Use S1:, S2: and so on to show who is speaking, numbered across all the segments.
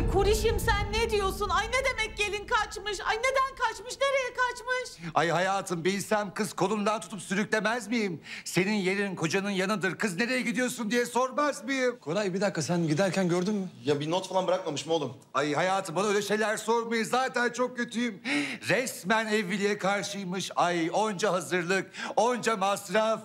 S1: Ay Kurişim sen ne diyorsun? Ay ne demek gelin kaçmış? Ay neden kaçmış? Nereye kaçmış?
S2: Ay hayatım bilsem kız kolumdan tutup sürüklemez miyim? Senin yerin kocanın yanıdır. Kız nereye gidiyorsun diye sormaz mıyım?
S3: Koray bir dakika sen giderken gördün mü?
S4: Ya bir not falan bırakmamış mı oğlum?
S2: Ay hayatım bana öyle şeyler sormayın. Zaten çok kötüyüm. Resmen evliliğe karşıymış. Ay onca hazırlık, onca masraf.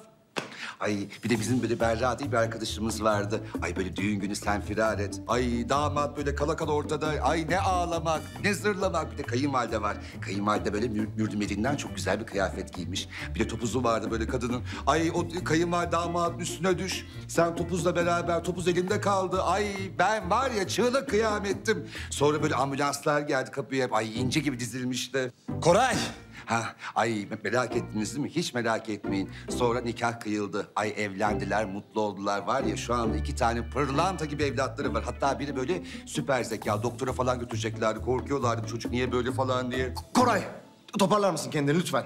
S2: Ay bir de bizim böyle Berra diye bir arkadaşımız vardı. Ay böyle düğün günü sen firar et. Ay damat böyle kala kala ortada. Ay ne ağlamak, ne zırlamak. Bir de kayınvalide var. Kayınvalide böyle mür mürdümelinden çok güzel bir kıyafet giymiş. Bir de topuzu vardı böyle kadının. Ay o kayınvalide damadın üstüne düş. Sen topuzla beraber topuz elinde kaldı. Ay ben var ya çığlık kıyamettim. Sonra böyle ambulanslar geldi kapıya. Ay ince gibi dizilmişti.
S3: Koray!
S2: Ha, ay merak ettiniz değil mi? Hiç merak etmeyin. Sonra nikah kıyıldı. Ay evlendiler, mutlu oldular. Var ya şu anda iki tane pırlanta gibi evlatları var. Hatta biri böyle süper zeka. Doktora falan götüreceklerdi. Korkuyorlardı bu çocuk niye böyle falan diye.
S4: Koray, toparlar mısın kendini lütfen?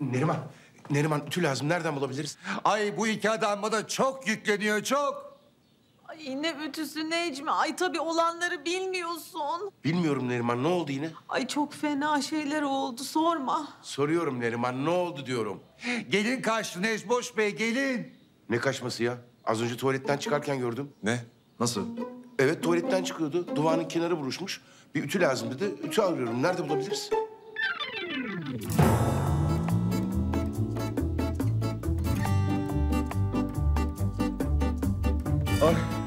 S5: Neriman, Neriman ütü lazım. Nereden bulabiliriz?
S2: Ay bu iki adam bana çok yükleniyor, çok.
S1: Ay ne ütüsü Necmi. Ay tabii olanları bilmiyorsun.
S5: Bilmiyorum Neriman. Ne oldu yine?
S1: Ay çok fena şeyler oldu sorma.
S5: Soruyorum Neriman. Ne oldu diyorum.
S2: Gelin kaçtı Necboş Bey, gelin.
S5: Ne kaçması ya? Az önce tuvaletten çıkarken gördüm.
S3: Ne? Nasıl?
S5: Evet tuvaletten çıkıyordu. Duvağının kenarı buruşmuş. Bir ütü lazım dedi. Ütü arıyorum. Nerede bulabiliriz?
S2: Ay.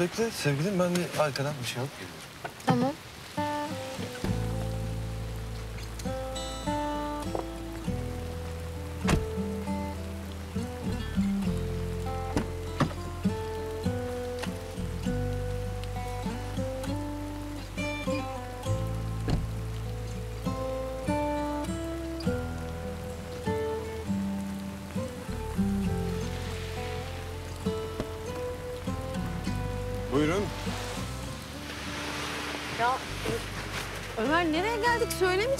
S3: Bekle sevgilim ben bir arkadan bir şey alıp geliyorum.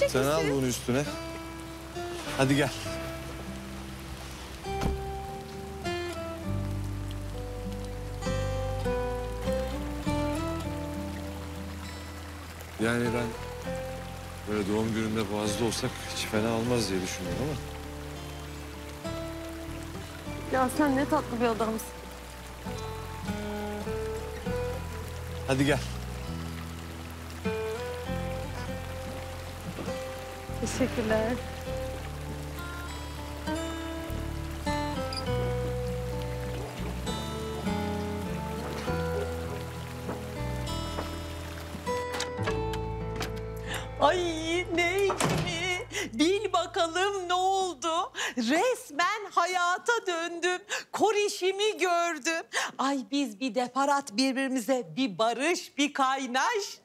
S3: Sen al bunu üstüne. Hadi gel. Yani ben böyle doğum gününde Boğaz'da olsak hiç fena olmaz diye düşünüyorum ama.
S6: Ya sen ne tatlı bir adamsın.
S3: Hadi gel.
S6: Teşekkürler.
S1: Ay Necmi bil bakalım ne oldu? Resmen hayata döndüm. Korişimi gördüm. Ay biz bir deparat birbirimize bir barış bir kaynaş.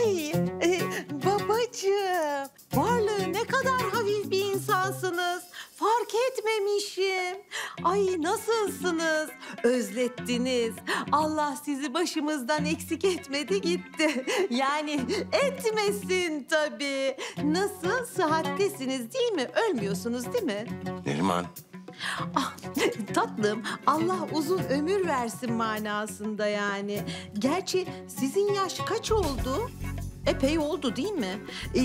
S1: Ay e, babacığım varlığı ne kadar hafif bir insansınız. Fark etmemişim. Ay nasılsınız? Özlettiniz. Allah sizi başımızdan eksik etmedi gitti. Yani etmesin tabii. Nasıl? Sıhhattesiniz değil mi? Ölmüyorsunuz değil mi?
S5: Neriman.
S1: Ah, tatlım Allah uzun ömür versin manasında yani. Gerçi sizin yaş kaç oldu? Epey oldu değil mi? Ee,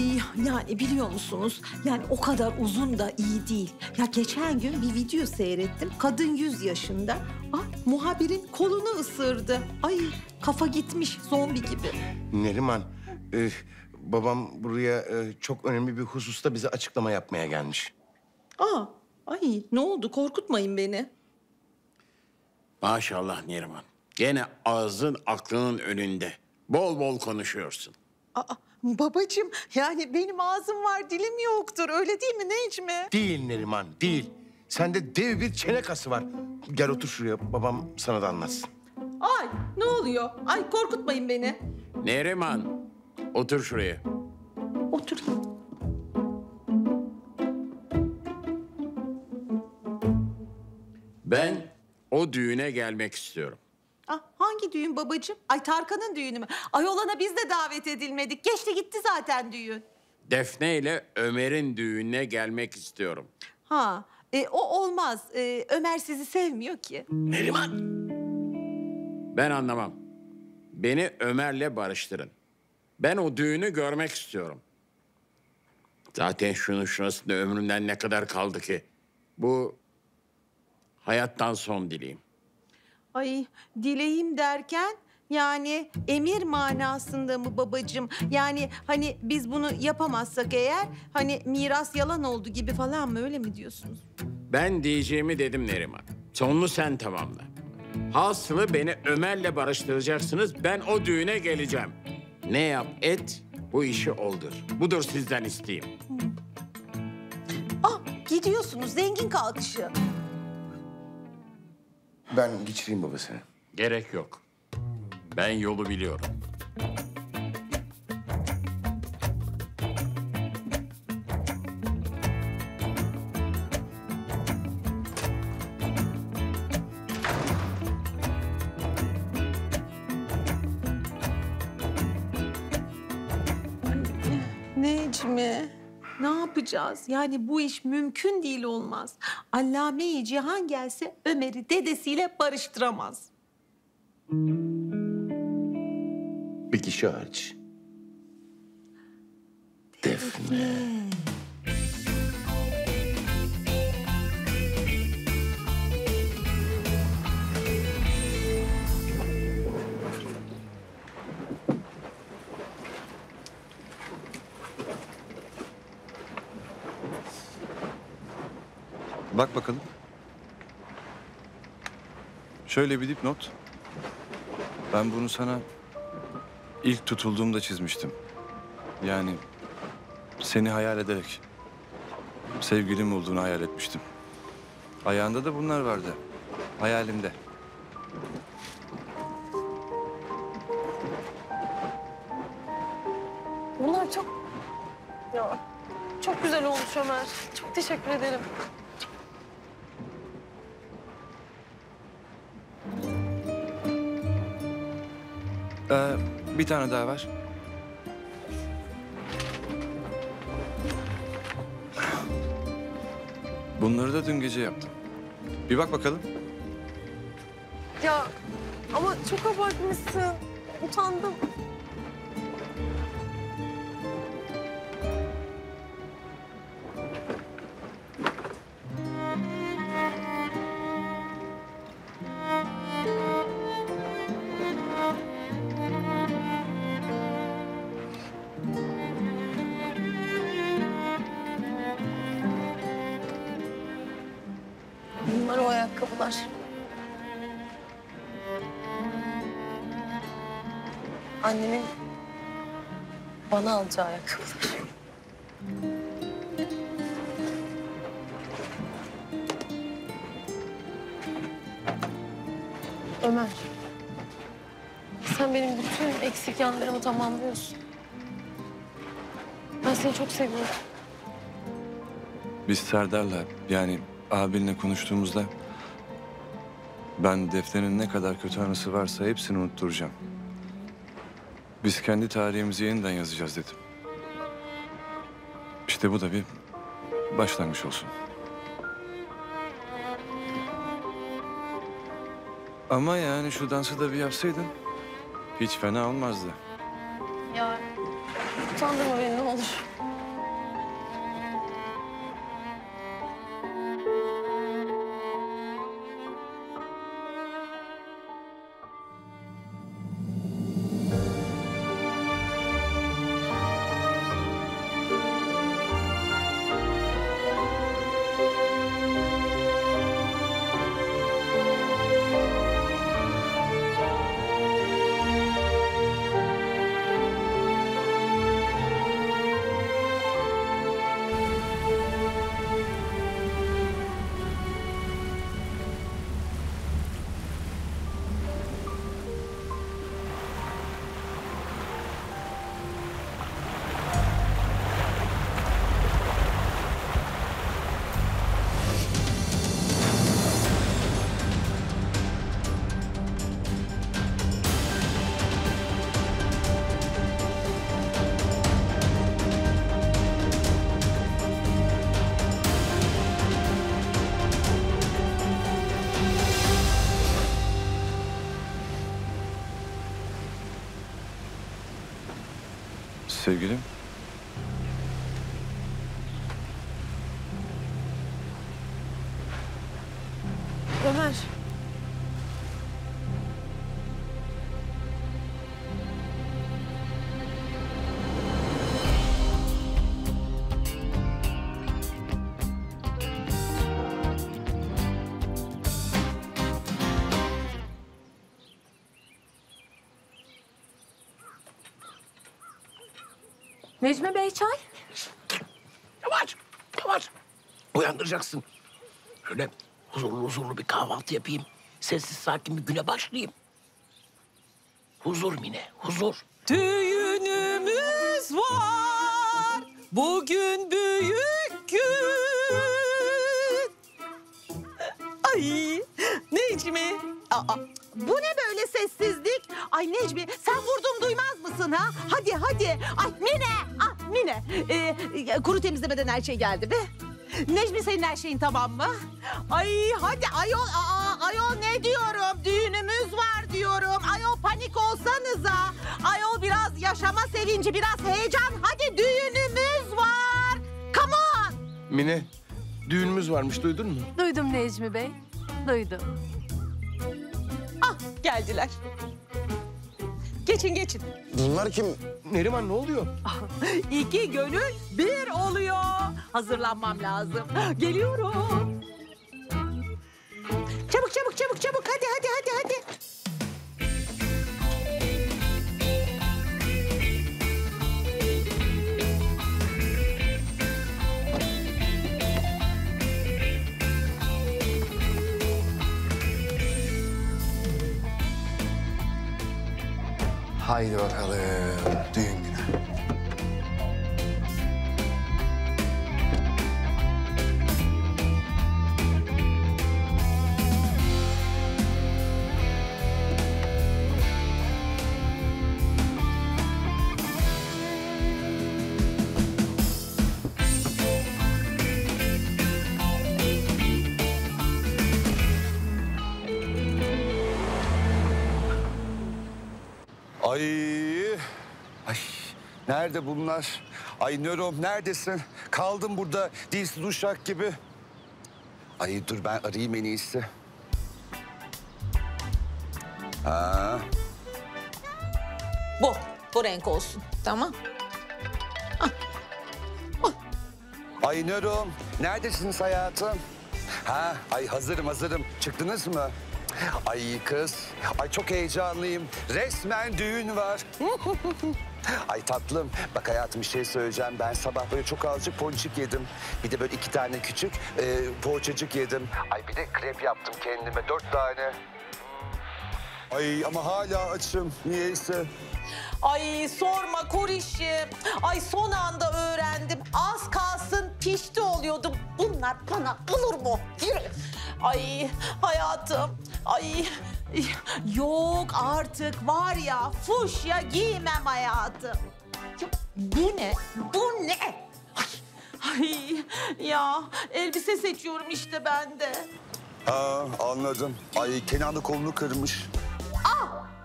S1: yani biliyor musunuz? Yani o kadar uzun da iyi değil. Ya geçen gün bir video seyrettim. Kadın 100 yaşında. Ah, muhabirin kolunu ısırdı. Ay kafa gitmiş zombi gibi.
S5: Neriman. e, babam buraya e, çok önemli bir hususta bize açıklama yapmaya gelmiş.
S1: Aa, ay ne oldu? Korkutmayın beni.
S7: Maşallah Neriman. Gene ağzın aklının önünde. Bol bol konuşuyorsun.
S1: Aa, babacığım yani benim ağzım var dilim yoktur. Öyle değil mi Necmi?
S5: Değil Neriman, değil. Sende dev bir çene kası var. Gel otur şuraya, babam sana da anlatsın.
S8: Ay ne oluyor? Ay korkutmayın beni.
S7: Neriman, otur şuraya.
S8: Oturayım.
S7: Ben o düğüne gelmek istiyorum.
S8: Ah, hangi düğün babacığım? Ay Tarkan'ın düğünü mü? Ay olana biz de davet edilmedik. Geçti gitti zaten düğün.
S7: Defne ile Ömer'in düğününe gelmek istiyorum.
S8: Ha, e, o olmaz. E, Ömer sizi sevmiyor ki.
S7: Ben anlamam. Beni Ömer'le barıştırın. Ben o düğünü görmek istiyorum. Zaten şunun şurasında ömrümden ne kadar kaldı ki? Bu hayattan son dileğim.
S8: Ay dileğim derken yani emir manasında mı babacığım? Yani hani biz bunu yapamazsak eğer hani miras yalan oldu gibi falan mı öyle mi diyorsunuz?
S7: Ben diyeceğimi dedim Neriman. Sonunu sen tamamla. Hasılı beni Ömer'le barıştıracaksınız. Ben o düğüne geleceğim. Ne yap et bu işi oldur. Budur sizden isteğim.
S8: Ah gidiyorsunuz zengin kalkışı.
S9: Ben geçireyim babasını.
S7: Gerek yok. Ben yolu biliyorum.
S8: Necmi ne yapacağız? Yani bu iş mümkün değil olmaz. Allame-i Cihan gelse Ömer'i dedesiyle barıştıramaz.
S9: Bir kişi hariç. Defne.
S3: Bak bakalım. Şöyle bir dipnot. Ben bunu sana ilk tutulduğumda çizmiştim. Yani seni hayal ederek sevgilim olduğunu hayal etmiştim. Ayağında da bunlar vardı. Hayalimde.
S6: Bunlar çok... Ya çok güzel olmuş Ömer. Çok teşekkür ederim.
S3: Bir tane daha var. Bunları da dün gece yaptım. Bir bak bakalım.
S6: Ya ama çok abartmışsın. Utandım. Alacağı ayakkabılar. Ömer. Sen benim bütün eksik yanlarımı tamamlıyorsun. Ben seni çok seviyorum.
S3: Biz Serdar'la yani abinle konuştuğumuzda ben Defne'nin ne kadar kötü anısı varsa hepsini unutturacağım. Biz kendi tarihimizi yeniden yazacağız dedim. İşte bu da bir başlangıç olsun. Ama yani şu dansı da bir yapsaydın hiç fena olmazdı.
S6: Ya utandırma
S3: Sevgilim,
S5: kahvaltı yapayım. Sessiz sakin bir güne başlayayım. Huzur Mine, huzur.
S1: Düğünümüz var. Bugün büyük gün. Ay Necmi.
S8: Aa, bu ne böyle sessizlik? Ay Necmi sen vurdum duymaz mısın ha? Hadi hadi. Ay Mine. Ah Mine. Ee, kuru temizlemeden her şey geldi be. Necmi senin her şeyin tamam mı? Ay hadi ayol aa, ayol ne diyorum? Düğünümüz var diyorum. Ayol panik olsanıza. Ayol biraz yaşama sevinci, biraz heyecan. Hadi düğünümüz var. Come on.
S5: Mine, düğünümüz varmış duydun mu?
S10: Duydum Necmi Bey. Duydum.
S1: Ah geldiler. Geçin geçin.
S5: Bunlar kim? Neriman ne oluyor?
S8: İki gönül bir oluyor. Hazırlanmam lazım. Geliyorum. Çabuk çabuk çabuk çabuk hadi hadi hadi hadi.
S4: Haydi bakalım
S2: Ay. Ay. Nerede bunlar? Ay Nörom neredesin? Kaldım burada dilsiz uşak gibi. Ay dur ben arayayım en iyisi. Ha.
S8: Bu. Bu renk olsun. Tamam.
S2: Ay Nörom neredesiniz hayatım? Ha, ay hazırım hazırım. Çıktınız mı? Ay kız, ay çok heyecanlıyım. Resmen düğün var. ay tatlım, bak hayatım bir şey söyleyeceğim. Ben sabah böyle çok azıcık ponçik yedim. Bir de böyle iki tane küçük e, poğaçacık yedim. Ay bir de krep yaptım kendime, dört tane. Ay ama hala açım, niyeyse.
S1: Ay sorma Korişim. Ay son anda öğrendim. Az kalsın pişti oluyordum. Bunlar bana olur mu? Yürü. Ay hayatım. Ay
S8: Yok artık var ya fuşya giymem hayatım. Ya, bu ne? Bu ne?
S1: Ay ya elbise seçiyorum işte ben de.
S2: Ha, anladım. Ay Kenan da kolunu kırmış.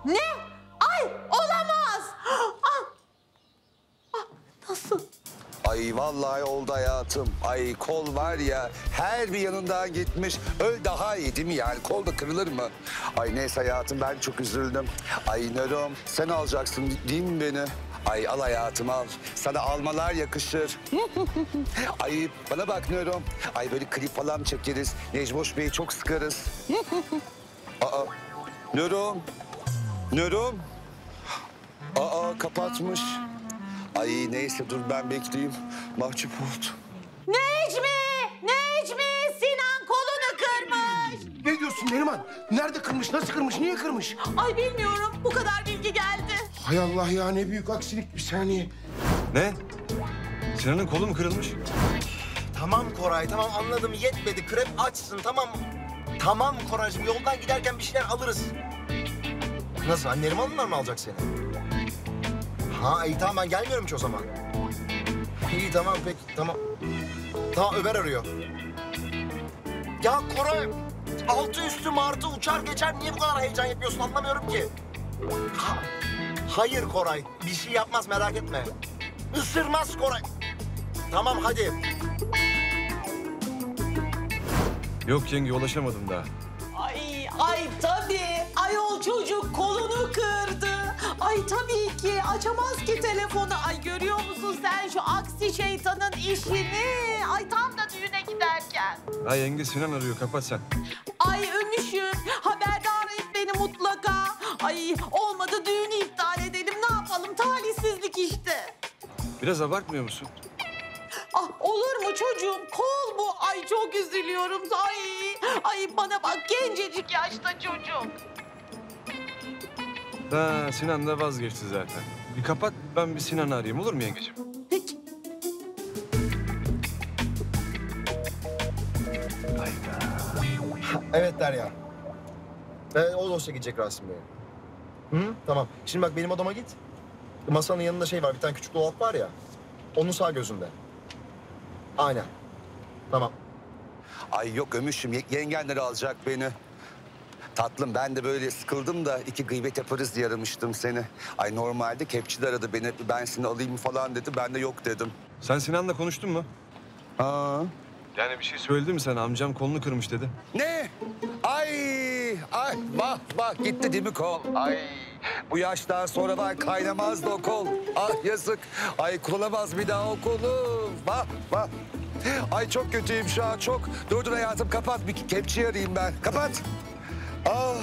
S8: Ne? Ay olamaz. Ah, ah, nasıl?
S2: Ay vallahi oldu hayatım. Ay kol var ya her bir yanından gitmiş. Öl daha iyi değil mi yani? Kol da kırılır mı? Ay neyse hayatım ben çok üzüldüm. Ay Nörom sen alacaksın değil mi beni? Ay al hayatım al. Sana almalar yakışır. Ay bana bak Nörom. Ay böyle klip falan çekeriz. Necmoş Bey'i çok sıkarız. Aa Nörom. Nörom. Aa kapatmış. Ay neyse dur ben bekleyeyim. Mahcup oldum.
S8: Necmi! Necmi! Sinan kolunu kırmış.
S5: Ne diyorsun Neriman? Nerede kırmış, nasıl kırmış, niye kırmış?
S1: Ay bilmiyorum bu kadar bilgi geldi.
S5: Hay Allah ya ne büyük aksilik bir saniye.
S3: ne? Sinan'ın kolu mu kırılmış?
S4: Tamam Koray tamam anladım yetmedi. Krep açsın tamam. Tamam Koraycığım yoldan giderken bir şeyler alırız. Nasıl anne Neriman'lar mı alacak seni? Ha iyi tamam ben gelmiyorum ki o zaman. İyi tamam peki tamam. Tamam Ömer arıyor. Ya Koray altı üstü martı uçar geçer niye bu kadar heyecan yapıyorsun anlamıyorum ki. Ha, hayır Koray bir şey yapmaz merak etme. Isırmaz Koray. Tamam hadi.
S3: Yok yenge ulaşamadım daha.
S8: Ay, ay tabii. Ayol çocuk kolunu kırdı. Ay tabii ki açamaz ki telefonu. Ay görüyor musun sen şu aksi şeytanın işini? Ay tam da düğüne giderken.
S3: Ha yenge Sinan arıyor kapat sen.
S8: Ay ömüşüm haberdar et beni mutlaka. Ay olmadı düğünü iptal edelim ne yapalım talihsizlik işte.
S3: Biraz abartmıyor musun?
S8: Ah olur mu çocuğum kol bu. Ay çok üzülüyorum. Ay, ay bana bak gencecik yaşta çocuk.
S3: Ha Sinan da vazgeçti zaten. Bir kapat ben bir Sinan'ı arayayım olur mu yengeciğim?
S8: Peki.
S4: Evet Derya. Ee, o dosya gidecek Rasim Bey'e. Hı? Tamam. Şimdi bak benim odama git. Masanın yanında şey var, bir tane küçük dolap var ya. Onun sağ gözünde. Aynen. Tamam.
S2: Ay yok Ömüş'üm ye- yengenleri alacak beni. Tatlım ben de böyle sıkıldım da iki gıybet yaparız diye aramıştım seni. Ay normalde kepçi de aradı beni. Ben seni alayım falan dedi. Ben de yok dedim.
S3: Sen Sinan'la konuştun mu?
S2: Aa.
S3: Yani bir şey söyledi mi sana? Amcam kolunu kırmış dedi.
S2: Ne? Ay, ay vah vah gitti değil mi kol? Ay bu yaştan sonra var kaynamazdı o kol. Ah yazık. Ay kurulamaz bir daha o kolu. Vah vah. Ay çok kötüyüm şu an çok. Dur dur hayatım kapat bir kepçeyi arayayım ben. Kapat. Ah.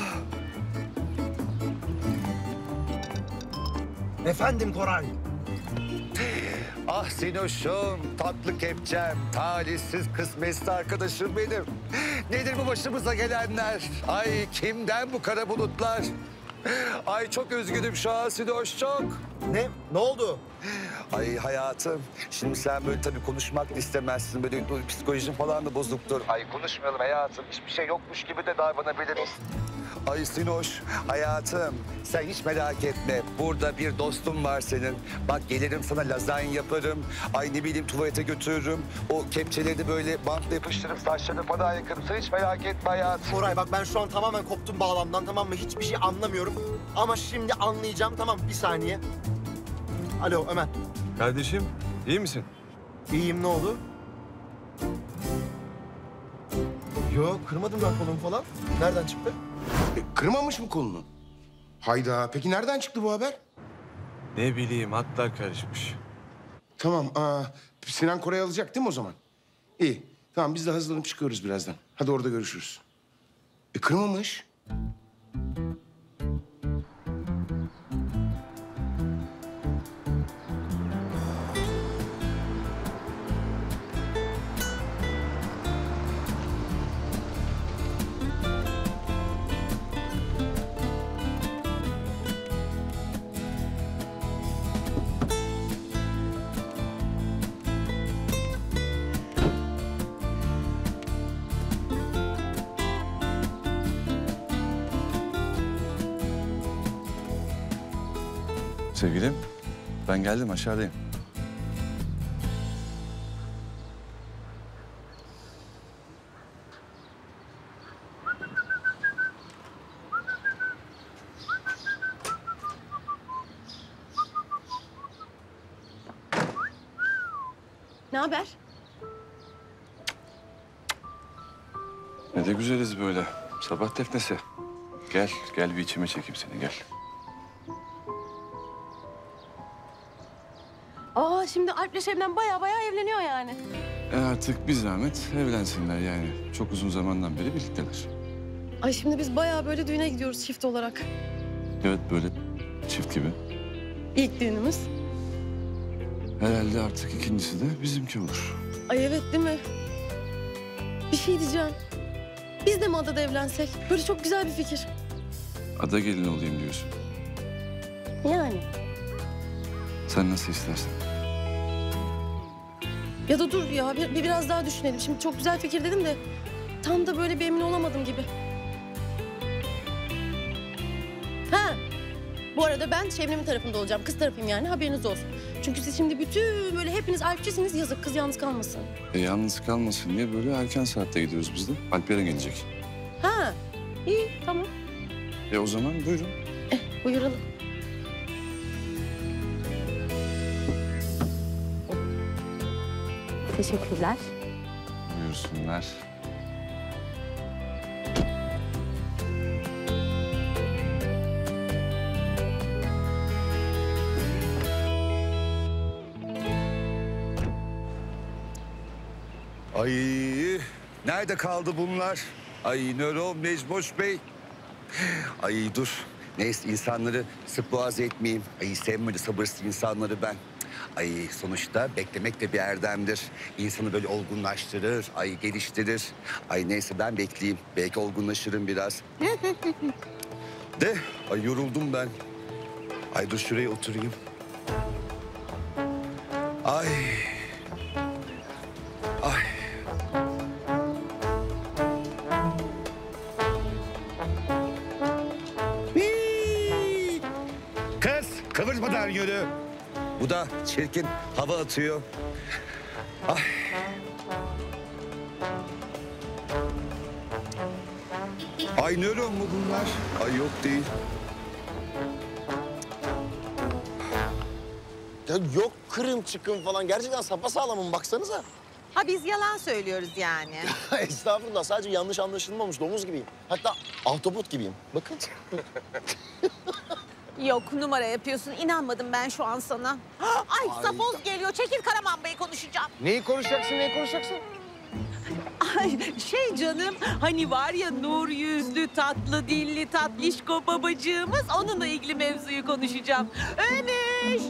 S4: Efendim Koray.
S2: Ah Sinoş'um, tatlı kepçem, talihsiz kısmetsiz arkadaşım benim. Nedir bu başımıza gelenler? Ay kimden bu kara bulutlar? Ay çok üzgünüm şu an Sinoş çok.
S4: Ne? Ne oldu?
S2: Ay hayatım, şimdi sen böyle tabii konuşmak da istemezsin. Böyle psikolojin falan da bozuktur. Ay konuşmayalım hayatım. Hiçbir şey yokmuş gibi de davranabiliriz. Ay Sinoş, hayatım sen hiç merak etme. Burada bir dostum var senin. Bak gelirim sana lazanya yaparım. Ay ne bileyim tuvalete götürürüm. O kepçeleri de böyle bantla yapıştırıp saçlarını falan yakarım. Sen hiç merak etme hayatım.
S4: Koray bak ben şu an tamamen koptum bağlamdan tamam mı? Hiçbir şey anlamıyorum. Ama şimdi anlayacağım. Tamam bir saniye. Alo Ömer.
S3: Kardeşim iyi misin?
S4: İyiyim ne oldu? Yok kırmadım ben kolumu falan. Nereden çıktı?
S5: E, kırmamış mı kolunu? Hayda. Peki nereden çıktı bu haber?
S3: Ne bileyim hatlar karışmış.
S5: Tamam. Aa, Sinan Koray'ı alacak değil mi o zaman? İyi. Tamam biz de hazırlanıp çıkıyoruz birazdan. Hadi orada görüşürüz. E kırmamış.
S3: Ben geldim aşağıdayım.
S6: Ne haber?
S3: Ne de güzeliz böyle. Sabah defnesi. Gel, gel bir içime çekeyim seni gel.
S6: Aa şimdi Alp'le Şebnem baya baya evleniyor yani.
S3: E artık bir zahmet evlensinler yani. Çok uzun zamandan beri birlikteler.
S6: Ay şimdi biz baya böyle düğüne gidiyoruz çift olarak.
S3: Evet böyle çift gibi.
S6: İlk düğünümüz.
S3: Herhalde artık ikincisi de bizimki olur.
S6: Ay evet değil mi? Bir şey diyeceğim. Biz de mi adada evlensek? Böyle çok güzel bir fikir.
S3: Ada gelin olayım diyorsun.
S6: Yani.
S3: Sen nasıl istersen.
S6: Ya da dur ya bir, bir- biraz daha düşünelim. Şimdi çok güzel fikir dedim de tam da böyle bir emin olamadım gibi. Ha. Bu arada ben Şebnem'in tarafında olacağım. Kız tarafıyım yani haberiniz olsun. Çünkü siz şimdi bütün böyle hepiniz Alpçisiniz yazık kız yalnız kalmasın.
S3: E yalnız kalmasın diye böyle erken saatte gidiyoruz biz de. Alperen gelecek.
S6: Ha. iyi tamam.
S3: E o zaman buyurun.
S6: Buyuralım.
S10: Teşekkürler.
S3: Buyursunlar.
S2: Ay nerede kaldı bunlar? Ay nöro Mecboş Bey. Ay dur. Neyse insanları sık boğaz etmeyeyim. Ay sevmedi sabırsız insanları ben. Ay sonuçta beklemek de bir erdemdir. İnsanı böyle olgunlaştırır, ay geliştirir. Ay neyse ben bekleyeyim. Belki olgunlaşırım biraz. De ay yoruldum ben. Ay dur şuraya oturayım. Ay. Ay. Hii! Kız kıvırmadan yürü. Bu da çirkin hava atıyor. Ay. Ay nöron mu bunlar? Ay yok değil.
S4: Ya yok kırım çıkım falan. Gerçekten sapasağlamım baksanıza.
S1: Ha biz yalan söylüyoruz yani.
S4: Estağfurullah sadece yanlış anlaşılmamış domuz gibiyim. Hatta ahtapot gibiyim. Bakın.
S1: Yok numara yapıyorsun. İnanmadım ben şu an sana. Ay Safoz geliyor. Çekil Karaman Bey konuşacağım.
S5: Neyi konuşacaksın, neyi konuşacaksın?
S8: Ay şey canım hani var ya nur yüzlü tatlı dilli tatlışko babacığımız onunla ilgili mevzuyu konuşacağım. Ömüş.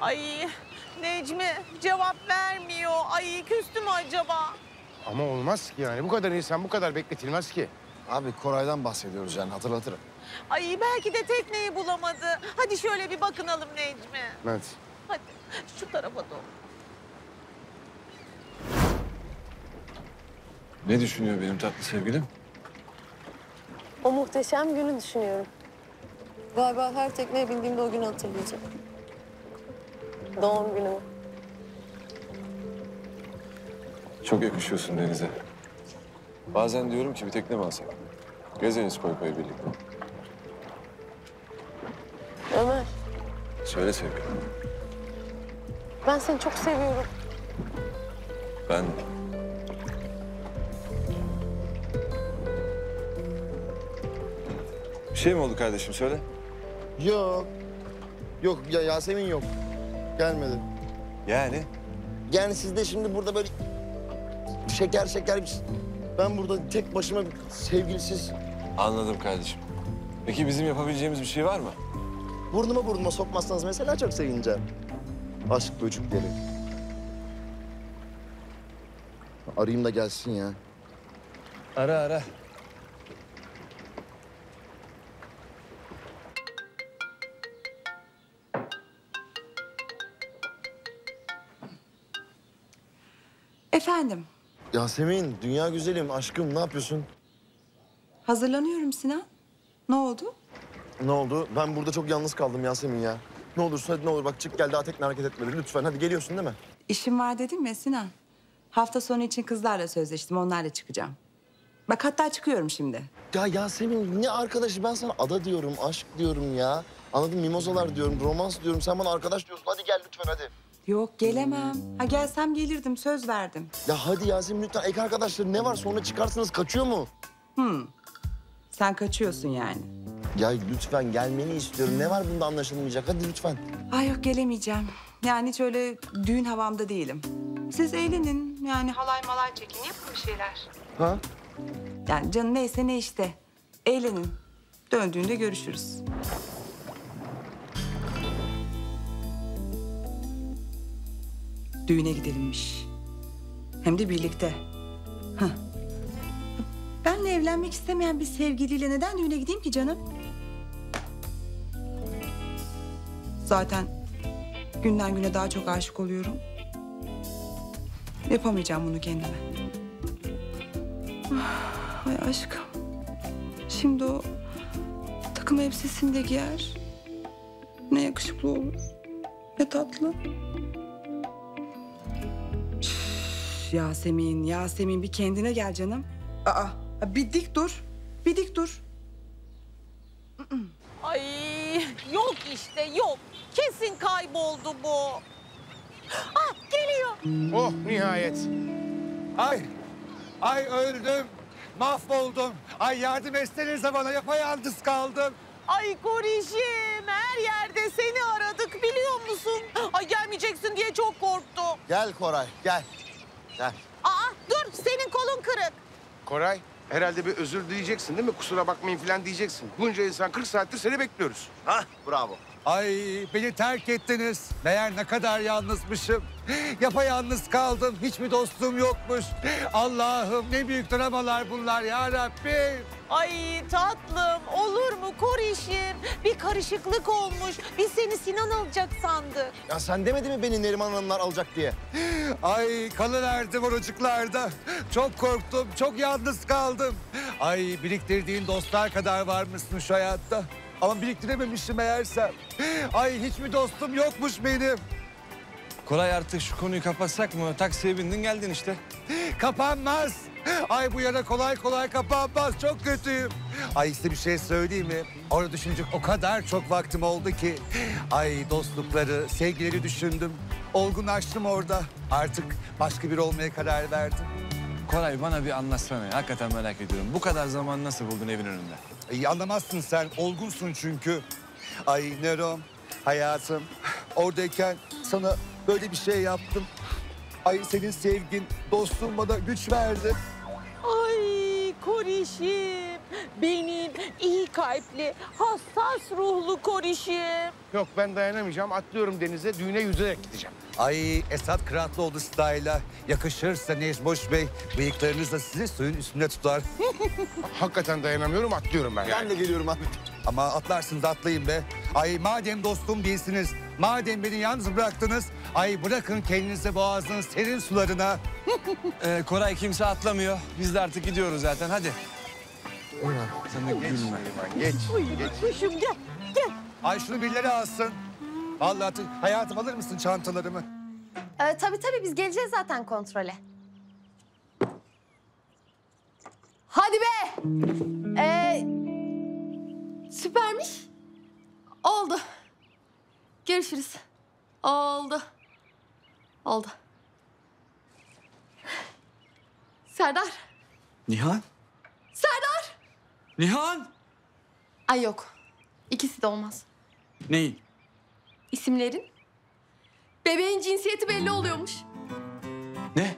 S8: Ay Necmi cevap vermiyor. Ay küstü mü acaba?
S5: Ama olmaz ki yani. Bu kadar insan bu kadar bekletilmez ki.
S4: Abi Koray'dan bahsediyoruz yani hatırlatırım.
S1: Ay belki de tekneyi bulamadı. Hadi şöyle bir bakınalım Necmi.
S5: Evet.
S1: Hadi şu tarafa doğru.
S3: Ne düşünüyor benim tatlı sevgilim?
S10: O muhteşem günü düşünüyorum. Galiba her tekneye bindiğimde o günü hatırlayacağım. Doğum günümü.
S3: Çok yakışıyorsun Deniz'e. Bazen diyorum ki bir tekne mi alsak? Gezeriz koy koy birlikte.
S10: Ömer,
S3: Söyle sevgilim.
S10: ben seni çok seviyorum.
S3: Ben Bir şey mi oldu kardeşim söyle.
S4: Yok. Yok ya Yasemin yok. Gelmedi.
S3: Yani
S4: Yani siz de şimdi burada böyle şeker şeker bir... Ben burada tek başıma sevgilisiz
S3: anladım kardeşim. Peki bizim yapabileceğimiz bir şey var mı?
S4: burnuma burnuma sokmazsanız mesela çok sevineceğim. Aşk böcükleri. Arayayım da gelsin ya.
S3: Ara ara.
S11: Efendim,
S4: Yasemin, dünya güzelim, aşkım ne yapıyorsun?
S11: hazırlanıyorum Sinan. Ne oldu?
S4: Ne oldu? Ben burada çok yalnız kaldım Yasemin ya. Ne olursa hadi ne olur bak çık gel daha tekne hareket etmedi lütfen. Hadi geliyorsun değil mi?
S11: İşim var dedim ya Sinan. Hafta sonu için kızlarla sözleştim, onlarla çıkacağım. Bak hatta çıkıyorum şimdi.
S4: Ya Yasemin ne arkadaşı ben sana ada diyorum, aşk diyorum ya. Anladın mimozalar diyorum, romans diyorum. Sen bana arkadaş diyorsun. Hadi gel lütfen hadi.
S11: Yok gelemem. Ha gelsem gelirdim, söz verdim.
S4: Ya hadi Yasemin lütfen ek arkadaşları ne var sonra çıkarsınız kaçıyor mu?
S11: Sen kaçıyorsun yani.
S4: Ya lütfen gelmeni istiyorum. Ne var bunda anlaşılmayacak? Hadi lütfen.
S11: Ay yok gelemeyeceğim. Yani hiç öyle düğün havamda değilim. Siz eğlenin. Yani halay malay çekin, yapın bir şeyler.
S4: Ha?
S11: Yani canın neyse ne işte. Eğlenin. Döndüğünde görüşürüz. Düğüne gidelimmiş. Hem de birlikte. Hah. Benle evlenmek istemeyen bir sevgiliyle neden düğüne gideyim ki canım? Zaten günden güne daha çok aşık oluyorum. Yapamayacağım bunu kendime. Ay aşkım. Şimdi o takım elbisesini de giyer. Ne yakışıklı olur. Ne tatlı. Üf, Yasemin, Yasemin bir kendine gel canım. Aa, bir dik dur. Bir dik dur.
S1: Ay yok işte yok.
S8: Kesin kayboldu bu. Ah geliyor.
S5: Oh nihayet.
S2: Ay, ay öldüm. Mahvoldum. Ay yardım etsenize bana yapayalnız kaldım.
S8: Ay Korişim her yerde seni aradık biliyor musun? Ay gelmeyeceksin diye çok korktum.
S4: Gel Koray gel. Gel.
S8: Aa dur senin kolun kırık.
S5: Koray herhalde bir özür dileyeceksin değil mi? Kusura bakmayın falan diyeceksin. Bunca insan 40 saattir seni bekliyoruz.
S4: Hah bravo.
S2: Ay beni terk ettiniz. Meğer ne kadar yalnızmışım. Yapayalnız kaldım. Hiçbir dostum yokmuş. Allah'ım ne büyük dramalar bunlar ya Rabbim.
S8: Ay tatlım olur mu Korişim? Bir karışıklık olmuş. Biz seni Sinan alacak sandık.
S4: Ya sen demedin mi beni Neriman Hanımlar alacak diye?
S2: Ay kalıverdim oracıklarda. Çok korktum, çok yalnız kaldım. Ay biriktirdiğin dostlar kadar varmışsın şu hayatta. Ama biriktirememişim meğersem. Ay hiçbir dostum yokmuş benim.
S3: Koray artık şu konuyu kapatsak mı? Taksiye bindin geldin işte.
S2: Kapanmaz. Ay bu yara kolay kolay kapanmaz. Çok kötüyüm. Ay size bir şey söyleyeyim mi? Orada düşünecek o kadar çok vaktim oldu ki. Ay dostlukları, sevgileri düşündüm. Olgunlaştım orada. Artık başka biri olmaya karar verdim.
S3: Koray bana bir anlatsana. Hakikaten merak ediyorum. Bu kadar zaman nasıl buldun evin önünde?
S2: İyi anlamazsın sen. Olgunsun çünkü. Ay Nerom, hayatım. Oradayken sana böyle bir şey yaptım. Ay senin sevgin, dostluğun bana güç verdi.
S8: Ay Korişim. Benim iyi kalpli, hassas ruhlu Korişim.
S5: Yok ben dayanamayacağım. Atlıyorum denize düğüne yüzerek gideceğim.
S2: Ay Esat Kıratlıoğlu style'a yakışırsa Necmoş Bey bıyıklarınızla sizi suyun üstünde tutar.
S5: Hakikaten dayanamıyorum atlıyorum ben.
S4: Ben de geliyorum abi.
S2: Ama atlarsınız atlayın be. Ay madem dostum değilsiniz, madem beni yalnız bıraktınız, ay bırakın kendinize boğazın serin sularına.
S3: Ee, Koray kimse atlamıyor. Biz de artık gidiyoruz zaten. Hadi. Sen de gülme.
S5: Geç.
S8: Kuşum gel, gel.
S2: Ay şunu birileri alsın. Vallahi hayatım alır mısın çantalarımı?
S12: Ee, tabii tabii biz geleceğiz zaten kontrole. Hadi be! Ee, süpermiş. Oldu. Görüşürüz. Oldu. Oldu. Serdar.
S13: Nihan?
S12: Serdar!
S13: Nihan?
S12: Ay yok. İkisi de olmaz.
S13: Neyin?
S12: İsimlerin? Bebeğin cinsiyeti belli oluyormuş.
S13: Ne?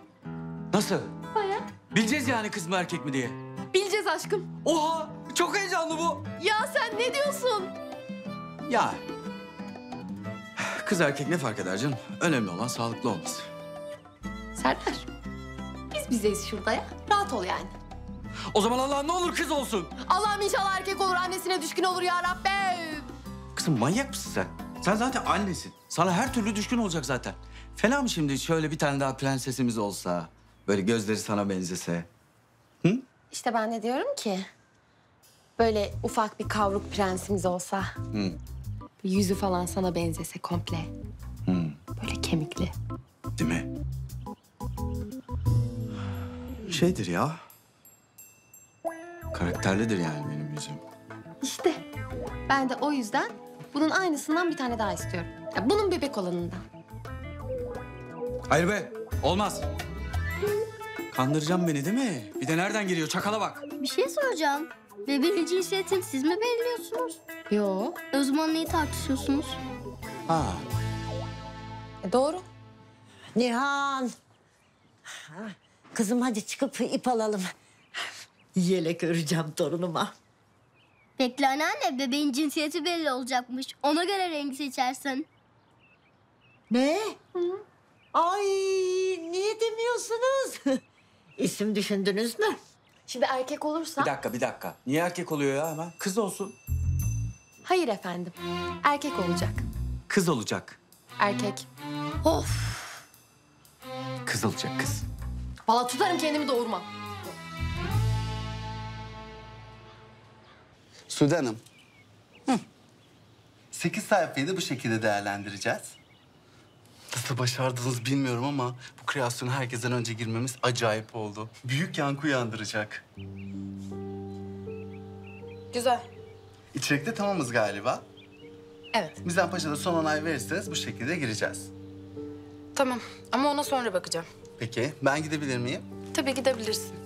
S13: Nasıl?
S12: Baya.
S13: Bileceğiz yani kız mı erkek mi diye.
S12: Bileceğiz aşkım.
S13: Oha! Çok heyecanlı bu.
S12: Ya sen ne diyorsun?
S13: Ya. Kız erkek ne fark eder canım? Önemli olan sağlıklı olması.
S12: Serdar. Biz bizeyiz şurada ya. Rahat ol yani.
S13: O zaman Allah ne olur kız olsun.
S12: Allah'ım inşallah erkek olur, annesine düşkün olur ya Rabbim.
S13: Kızım manyak mısın sen? Sen zaten annesin. Sana her türlü düşkün olacak zaten. Fena mı şimdi şöyle bir tane daha prensesimiz olsa? Böyle gözleri sana benzese.
S12: İşte ben de diyorum ki... Böyle ufak bir kavruk prensimiz olsa... Yüzü falan sana benzese komple. Böyle kemikli.
S13: Değil mi? Şeydir ya. Karakterlidir yani benim yüzüm.
S12: İşte ben de o yüzden bunun aynısından bir tane daha istiyorum. Ya bunun bebek olanından.
S13: Hayır be, olmaz. Kandıracağım beni değil mi? Bir de nereden geliyor? Çakala bak.
S14: Bir şey soracağım. Bebeğin cinsiyetini siz mi belirliyorsunuz?
S12: Yo.
S14: O zaman neyi tartışıyorsunuz?
S13: Ha.
S12: E doğru.
S15: Nihan. Kızım hadi çıkıp ip alalım. Yelek öreceğim torunuma.
S14: Bekle anneanne bebeğin cinsiyeti belli olacakmış. Ona göre rengi seçersin.
S15: Ne? Ay niye demiyorsunuz? İsim düşündünüz mü?
S12: Şimdi erkek olursa...
S13: Bir dakika, bir dakika. Niye erkek oluyor ya hemen? Kız olsun.
S12: Hayır efendim. Erkek olacak.
S13: Kız olacak.
S12: Erkek. Of.
S13: Kız olacak kız.
S12: Valla tutarım kendimi doğurmam.
S16: Sude Hanım. Sekiz sayfayı da bu şekilde değerlendireceğiz. Nasıl başardınız bilmiyorum ama bu kreasyona herkesten önce girmemiz acayip oldu. Büyük yankı uyandıracak.
S12: Güzel.
S16: İçerikte tamamız galiba.
S17: Evet.
S13: Bizden Paşa'da son onay verirseniz bu şekilde gireceğiz.
S17: Tamam ama ona sonra bakacağım.
S13: Peki ben gidebilir miyim?
S17: Tabii gidebilirsin.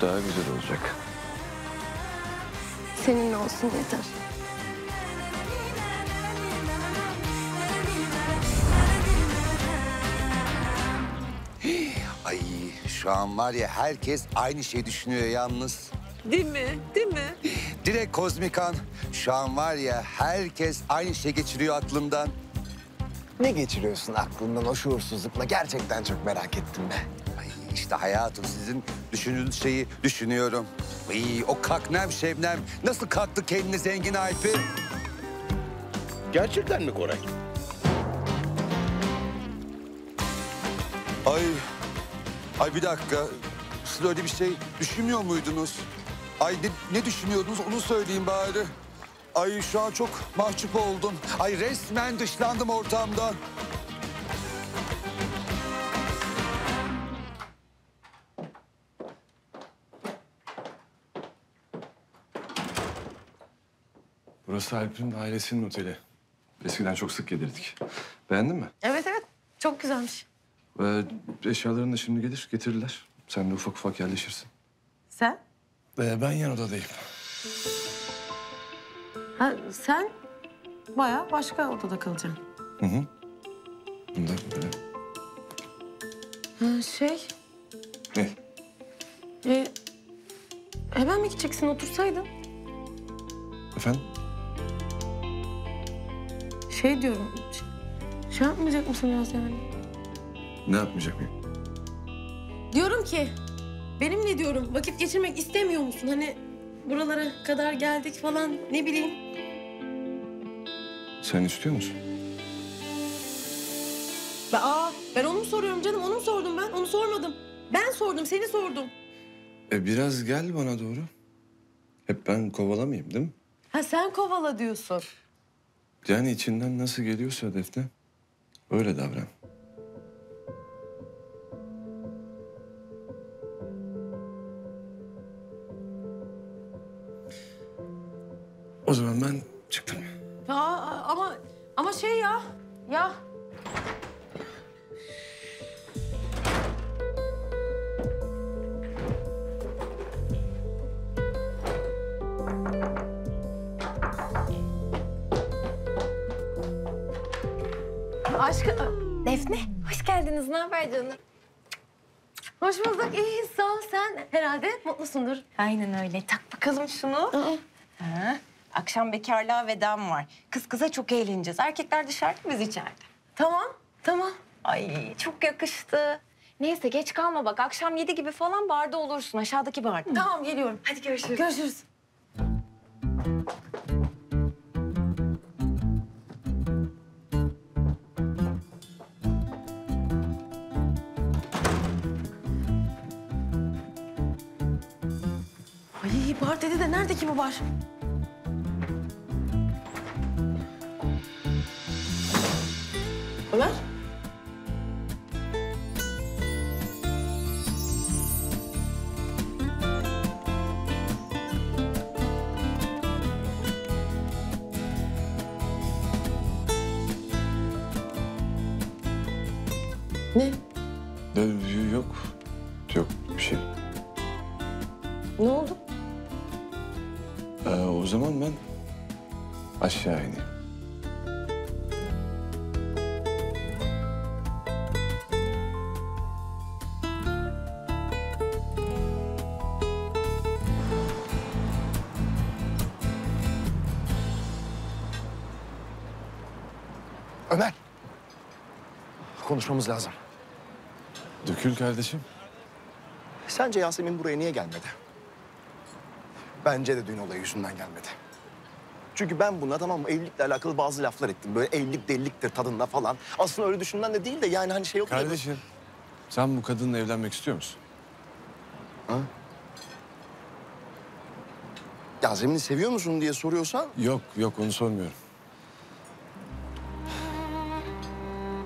S10: Çok
S3: daha güzel olacak.
S10: Seninle olsun yeter.
S2: Ay şu an var ya herkes aynı şey düşünüyor yalnız.
S8: Değil mi? Değil mi?
S2: Direkt Kozmikan. Şu an var ya herkes aynı şey geçiriyor aklından.
S4: Ne geçiriyorsun aklından o şuursuzlukla? Gerçekten çok merak ettim be.
S2: İşte hayatım sizin düşündüğünüz şeyi düşünüyorum. Ay, o kaknem şebnem nasıl kalktı kendini zengin Alp'i?
S5: Gerçekten mi Koray?
S2: Ay, ay bir dakika. Siz öyle bir şey düşünmüyor muydunuz? Ay ne, ne düşünüyordunuz onu söyleyin bari. Ay şu an çok mahcup oldum. Ay resmen dışlandım ortamdan.
S3: Burası Alp'in ailesinin oteli. Eskiden çok sık gelirdik. Beğendin mi?
S10: Evet evet. Çok güzelmiş.
S3: Ee, eşyaların da şimdi gelir, getirirler. Sen de ufak ufak yerleşirsin.
S8: Sen?
S3: Ee, ben yan odadayım.
S8: Ha, sen bayağı başka odada kalacaksın.
S3: Hı hı. Bunlar böyle.
S10: Ha, şey,
S3: Ne?
S10: e, hemen mi gideceksin? Otursaydın.
S3: Efendim?
S10: Şey diyorum, şey yapmayacak mısın biraz yani?
S3: Ne yapmayacak mıyım?
S10: Diyorum ki, benimle diyorum vakit geçirmek istemiyor musun? Hani buralara kadar geldik falan ne bileyim.
S3: Sen istiyor musun?
S10: Ben, aa, ben onu mu soruyorum canım? Onu mu sordum ben? Onu sormadım. Ben sordum, seni sordum.
S3: E biraz gel bana doğru. Hep ben kovalamayayım değil mi?
S10: Ha sen kovala diyorsun.
S3: Yani içinden nasıl geliyorsa Defne öyle davran. O zaman ben çıktım.
S10: Aa, ama ama şey ya. Ya. Aşkım, Defne hoş geldiniz. Ne haber canım? Hoş bulduk. İyi sağ ol. Sen herhalde mutlusundur.
S18: Aynen öyle. Tak bakalım şunu. Ha, akşam bekarlığa vedam var. Kız kıza çok eğleneceğiz. Erkekler dışarıda, biz içeride.
S10: Tamam, tamam.
S18: Ay çok yakıştı. Neyse geç kalma bak. Akşam yedi gibi falan barda olursun. Aşağıdaki barda.
S10: Tamam geliyorum.
S18: Hadi görüşürüz.
S10: Görüşürüz. Ay bar dedi de nerede ki bu bar? Ömer?
S3: Aşağı ineyim.
S4: Ömer. Konuşmamız lazım.
S3: Dökül kardeşim.
S4: Sence Yasemin buraya niye gelmedi? Bence de düğün olayı yüzünden gelmedi. Çünkü ben buna tamam mı evlilikle alakalı bazı laflar ettim. Böyle evlilik deliliktir tadında falan. Aslında öyle düşünden de değil de yani hani şey yok. ya-
S3: Kardeşim sen bu kadınla evlenmek istiyor musun?
S4: Ha? Yasemin'i seviyor musun diye soruyorsan
S3: Yok yok onu sormuyorum.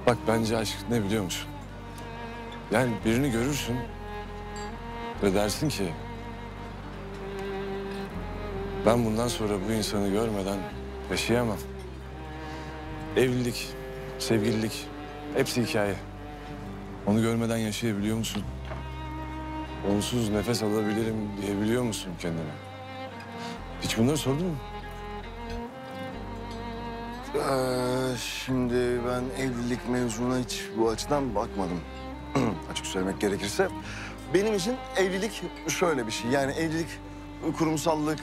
S3: Bak bence aşk ne biliyor musun? Yani birini görürsün ve dersin ki... Ben bundan sonra bu insanı görmeden yaşayamam. Evlilik, sevgililik hepsi hikaye. Onu görmeden yaşayabiliyor musun? Onsuz nefes alabilirim diyebiliyor musun kendine? Hiç bunları sordun mu?
S4: Ee, şimdi ben evlilik mevzuna hiç bu açıdan bakmadım. Açık söylemek gerekirse. Benim için evlilik şöyle bir şey. Yani evlilik kurumsallık,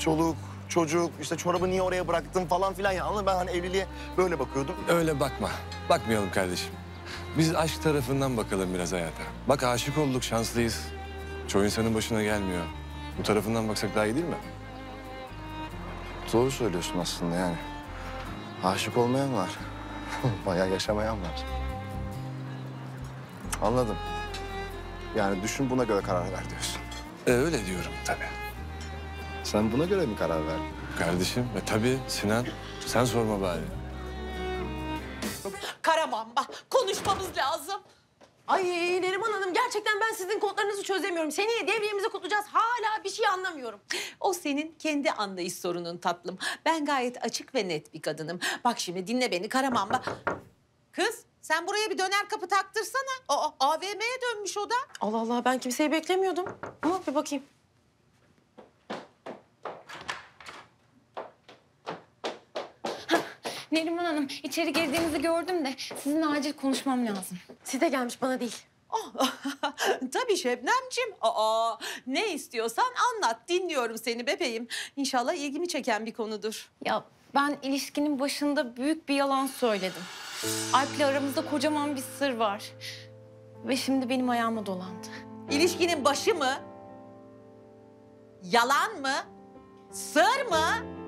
S4: çoluk, çocuk, işte çorabı niye oraya bıraktın falan filan. Yani anladın mı? ben hani evliliğe böyle bakıyordum.
S3: Öyle bakma. Bakmayalım kardeşim. Biz aşk tarafından bakalım biraz hayata. Bak aşık olduk, şanslıyız. Çoğu insanın başına gelmiyor. Bu tarafından baksak daha iyi değil mi?
S4: Doğru söylüyorsun aslında yani. Aşık olmayan var. Bayağı yaşamayan var. Anladım. Yani düşün buna göre karar ver diyorsun.
S3: E, öyle diyorum tabii.
S4: Sen buna göre mi karar verdin?
S3: Kardeşim, e tabii Sinan. Sen sorma bari.
S1: Karamamba konuşmamız lazım.
S10: Ay Neriman Hanım gerçekten ben sizin kodlarınızı çözemiyorum. Seneye devriyemizi kutlayacağız. Hala bir şey anlamıyorum.
S1: O senin kendi anlayış sorunun tatlım. Ben gayet açık ve net bir kadınım. Bak şimdi dinle beni Karamamba. Kız sen buraya bir döner kapı taktırsana. Aa, AVM'ye dönmüş o da.
S10: Allah Allah ben kimseyi beklemiyordum. Ama bir bakayım.
S18: Neriman Hanım içeri girdiğinizi gördüm de sizinle acil konuşmam lazım.
S10: Size gelmiş bana değil.
S1: Tabii Şebnemciğim. Aa, ne istiyorsan anlat. Dinliyorum seni bebeğim. İnşallah ilgimi çeken bir konudur.
S18: Ya ben ilişkinin başında büyük bir yalan söyledim. Alp'le aramızda kocaman bir sır var. Ve şimdi benim ayağıma dolandı.
S1: İlişkinin başı mı? Yalan mı? Sır mı?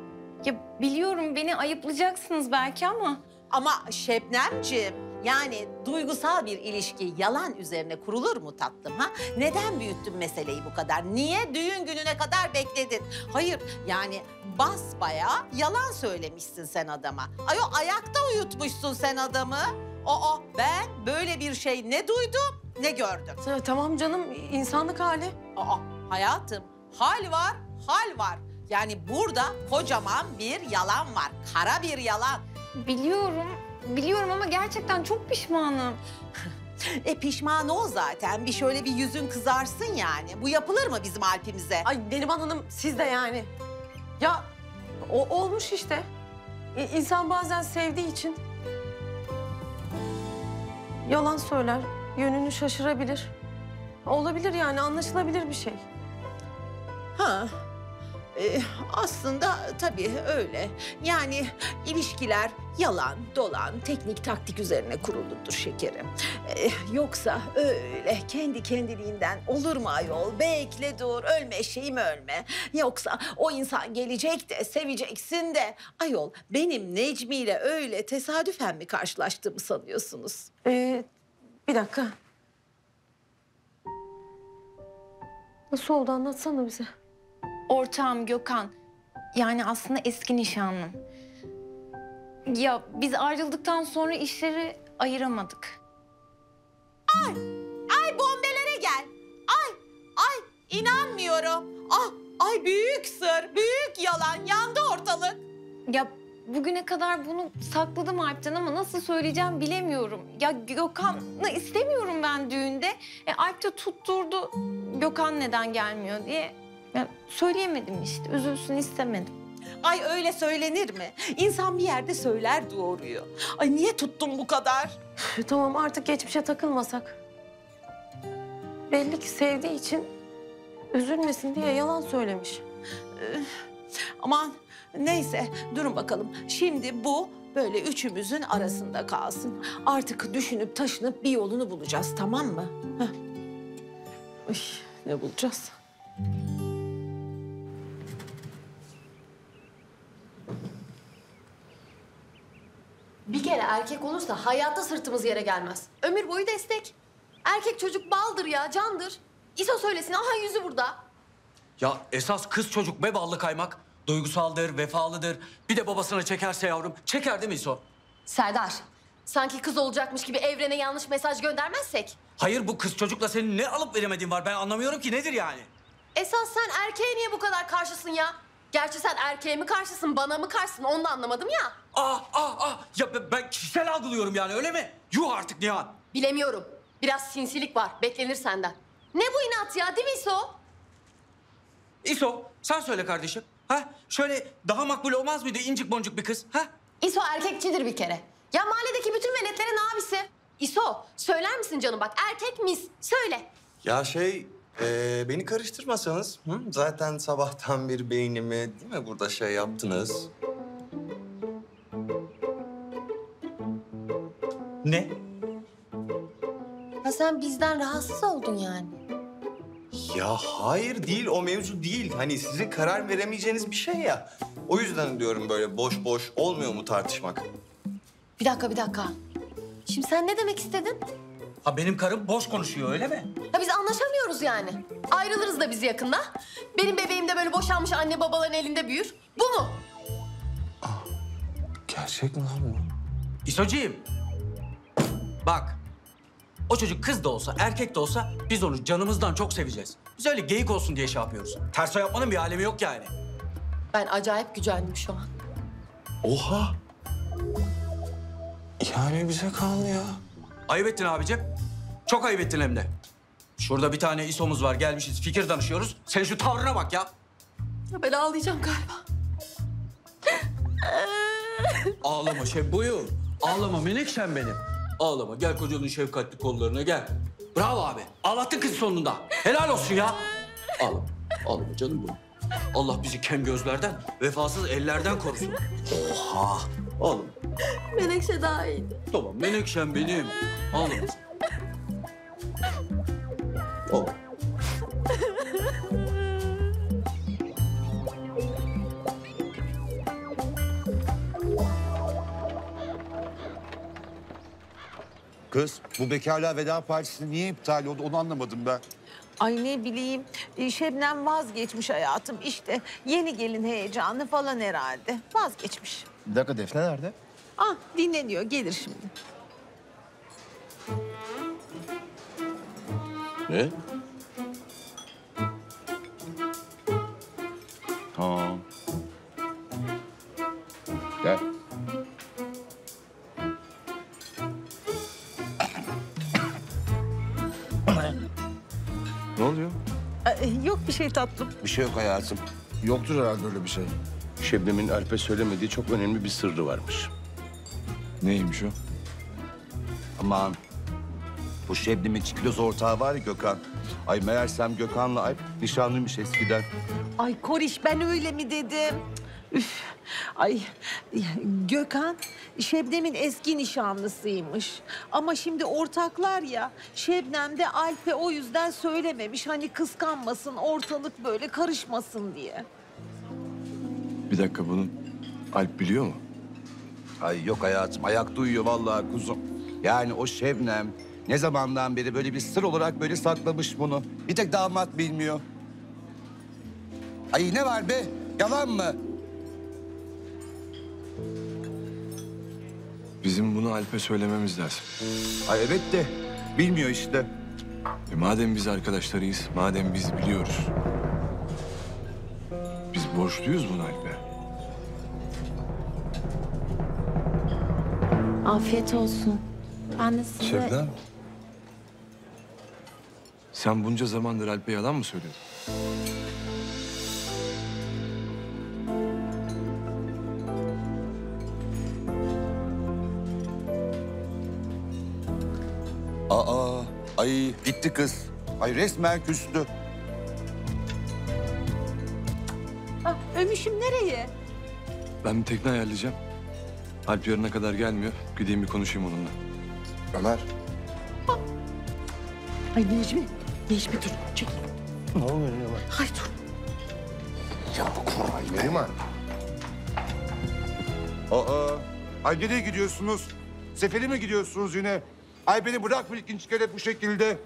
S18: Ya biliyorum beni ayıplayacaksınız belki ama...
S1: Ama Şebnemciğim yani duygusal bir ilişki yalan üzerine kurulur mu tatlım ha? Neden büyüttün meseleyi bu kadar? Niye düğün gününe kadar bekledin? Hayır yani basbayağı yalan söylemişsin sen adama. Ay o ayakta uyutmuşsun sen adamı. Aa ben böyle bir şey ne duydum ne gördüm.
S10: Ta- Tamam canım insanlık hali.
S1: Aa hayatım hal var hal var. Yani burada kocaman bir yalan var. Kara bir yalan.
S18: Biliyorum, biliyorum ama gerçekten çok pişmanım.
S1: E pişman ol zaten. Bir şöyle bir yüzün kızarsın yani. Bu yapılır mı bizim Alp'imize?
S10: Ay Neriman Hanım siz de yani. Ya o olmuş işte. İ- İnsan bazen sevdiği için
S6: yalan söyler, yönünü şaşırabilir. Olabilir yani anlaşılabilir bir şey.
S1: Ha. E, aslında tabii öyle. Yani ilişkiler yalan, dolan, teknik taktik üzerine kuruludur şekerim. E, yoksa öyle kendi kendiliğinden olur mu ayol? Bekle dur, ölme şeyim ölme. Yoksa o insan gelecek de seveceksin de. Ayol benim Necmi ile öyle tesadüfen mi karşılaştığımı sanıyorsunuz?
S6: Ee, bir dakika. Nasıl oldu anlatsana bize.
S18: Ortağım Gökhan. Yani aslında eski nişanlım. Ya biz ayrıldıktan sonra işleri ayıramadık.
S19: Ay, ay bombelere gel. Ay, ay inanmıyorum. Ah, ay büyük sır, büyük yalan. Yandı ortalık.
S18: Ya bugüne kadar bunu sakladım Alp'ten ama nasıl söyleyeceğim bilemiyorum. Ya Gökhan'ı istemiyorum ben düğünde. E, Alp de tutturdu Gökhan neden gelmiyor diye. Ya söyleyemedim işte, üzülsün istemedim.
S19: Ay öyle söylenir mi? İnsan bir yerde söyler doğruyu. Ay niye tuttun bu kadar?
S6: Üf, Tamam artık geçmişe takılmasak. Belli ki sevdiği için üzülmesin diye yalan söylemiş.
S19: Aman neyse durun bakalım. Şimdi bu böyle üçümüzün arasında kalsın. Artık düşünüp taşınıp bir yolunu bulacağız tamam mı? Heh. Uy, ne bulacağız?
S12: Bir kere erkek olursa hayatta sırtımız yere gelmez. Ömür boyu destek. Erkek çocuk baldır ya, candır. İso söylesin, aha yüzü burada.
S20: Ya esas kız çocuk be ballı kaymak. Duygusaldır, vefalıdır. Bir de babasına çekerse yavrum. Çeker değil mi İso?
S12: Serdar, sanki kız olacakmış gibi evrene yanlış mesaj göndermezsek.
S20: Hayır bu kız çocukla senin ne alıp veremediğin var ben anlamıyorum ki nedir yani?
S12: Esas sen erkeğe niye bu kadar karşısın ya? Gerçi sen erkeğe mi karşısın, bana mı karşısın onu da anlamadım ya.
S20: Ah ah ah ya ben- ben kişisel algılıyorum yani öyle mi? Yuh artık Nihan.
S12: Bilemiyorum. Biraz sinsilik var, beklenir senden. Ne bu inat ya, değil mi İso?
S20: İso sen söyle kardeşim. Ha? Şöyle daha makbul olmaz mıydı incik boncuk bir kız? Ha?
S12: İso erkekçidir bir kere. Ya mahalledeki bütün veletlerin abisi. İso, söyler misin canım bak, erkek mis, söyle.
S16: Ya şey, e, beni karıştırmasanız. Hı? Zaten sabahtan bir beynimi değil mi burada şey yaptınız.
S20: Ne?
S12: Ha sen bizden rahatsız oldun yani.
S16: Ya hayır değil, o mevzu değil. Hani sizin karar veremeyeceğiniz bir şey ya. O yüzden diyorum böyle boş boş olmuyor mu tartışmak?
S12: Bir dakika, bir dakika. Şimdi sen ne demek istedin?
S20: Ha benim karım boş konuşuyor öyle mi?
S12: Ya biz anlaşamıyoruz yani. Ayrılırız da biz yakında. Benim bebeğim de böyle boşanmış anne babaların elinde büyür. Bu mu?
S16: Gerçek mi lan bu?
S20: İsociğim. Bak. O çocuk kız da olsa, erkek de olsa biz onu canımızdan çok seveceğiz. Biz öyle geyik olsun diye şey yapıyoruz. Ters o yapmanın bir alemi yok yani.
S12: Ben acayip gücendim şu an.
S16: Oha! Yani bize kaldı ya.
S20: Ayıp ettin abicim. Çok ayıp ettin hem de. Şurada bir tane İSO'muz var gelmişiz fikir danışıyoruz. Sen şu tavrına bak ya.
S12: Ya ben ağlayacağım galiba.
S20: Ağlama buyur. Ağlama menekşem benim. Ağlama gel kocanın şefkatli kollarına gel. Bravo abi. Ağlattın kızı sonunda. Helal olsun ya. Ağlama. Ağlama canım benim. Allah bizi kem gözlerden, vefasız ellerden korusun. Oha. Ağlama.
S12: Menekşe daha iyiydi.
S20: Tamam menekşem benim. Ağlama.
S2: Kız bu bekarlığa veda partisi niye iptal oldu onu anlamadım ben.
S1: Ay ne bileyim e, Şebnem vazgeçmiş hayatım işte yeni gelin heyecanı falan herhalde vazgeçmiş.
S16: Bir dakika Defne nerede?
S1: Ah dinleniyor gelir şimdi.
S3: Ne? Tamam. Gel.
S5: Ne oluyor?
S1: Ee, Yok bir şey tatlım.
S5: Bir şey yok hayatım. Yoktur herhalde öyle bir şey. Şebnem'in Alp'e söylemediği çok önemli bir sırrı varmış.
S3: Neymiş o?
S2: Aman Bu Şebnem'in çikloz ortağı var ya Gökhan. Ay meğersem Gökhan'la Alp nişanlıymış eskiden.
S1: Ay Koriş ben öyle mi dedim? Üf. Ay Gökhan Şebnem'in eski nişanlısıymış. Ama şimdi ortaklar ya. Şebnem de Alp'e o yüzden söylememiş. Hani kıskanmasın, ortalık böyle karışmasın diye.
S3: Bir dakika bunu Alp biliyor mu?
S2: Ay yok hayatım ayakta uyuyor vallahi kuzum. Yani o Şebnem ne zamandan beri böyle bir sır olarak böyle saklamış bunu. Bir tek damat bilmiyor. Ay ne var be? Yalan mı?
S3: Bizim bunu Alp'e söylememiz lazım.
S2: Ay evet de bilmiyor işte.
S3: E madem biz arkadaşlarıyız, madem biz biliyoruz. Biz borçluyuz bunu Alp'e.
S6: Afiyet olsun. Ben de size...
S3: Şebnem. Sen bunca zamandır Alp'e yalan mı söylüyordun?
S2: Aa, ay gitti kız. Ay resmen küstü.
S1: Ah, Ömüşüm nereye?
S3: Ben bir tekne ayarlayacağım. Alp yarına kadar gelmiyor. Gideyim bir konuşayım onunla.
S5: Ömer.
S1: Ay Necmi, Necmi dur. Çek.
S5: Ne oluyor Neriman?
S1: Ay dur.
S5: Ya Koray Neriman.
S2: Aa, ay nereye gidiyorsunuz? Seferi mi gidiyorsunuz yine? Ay beni bırakma ikinci kere bu şekilde.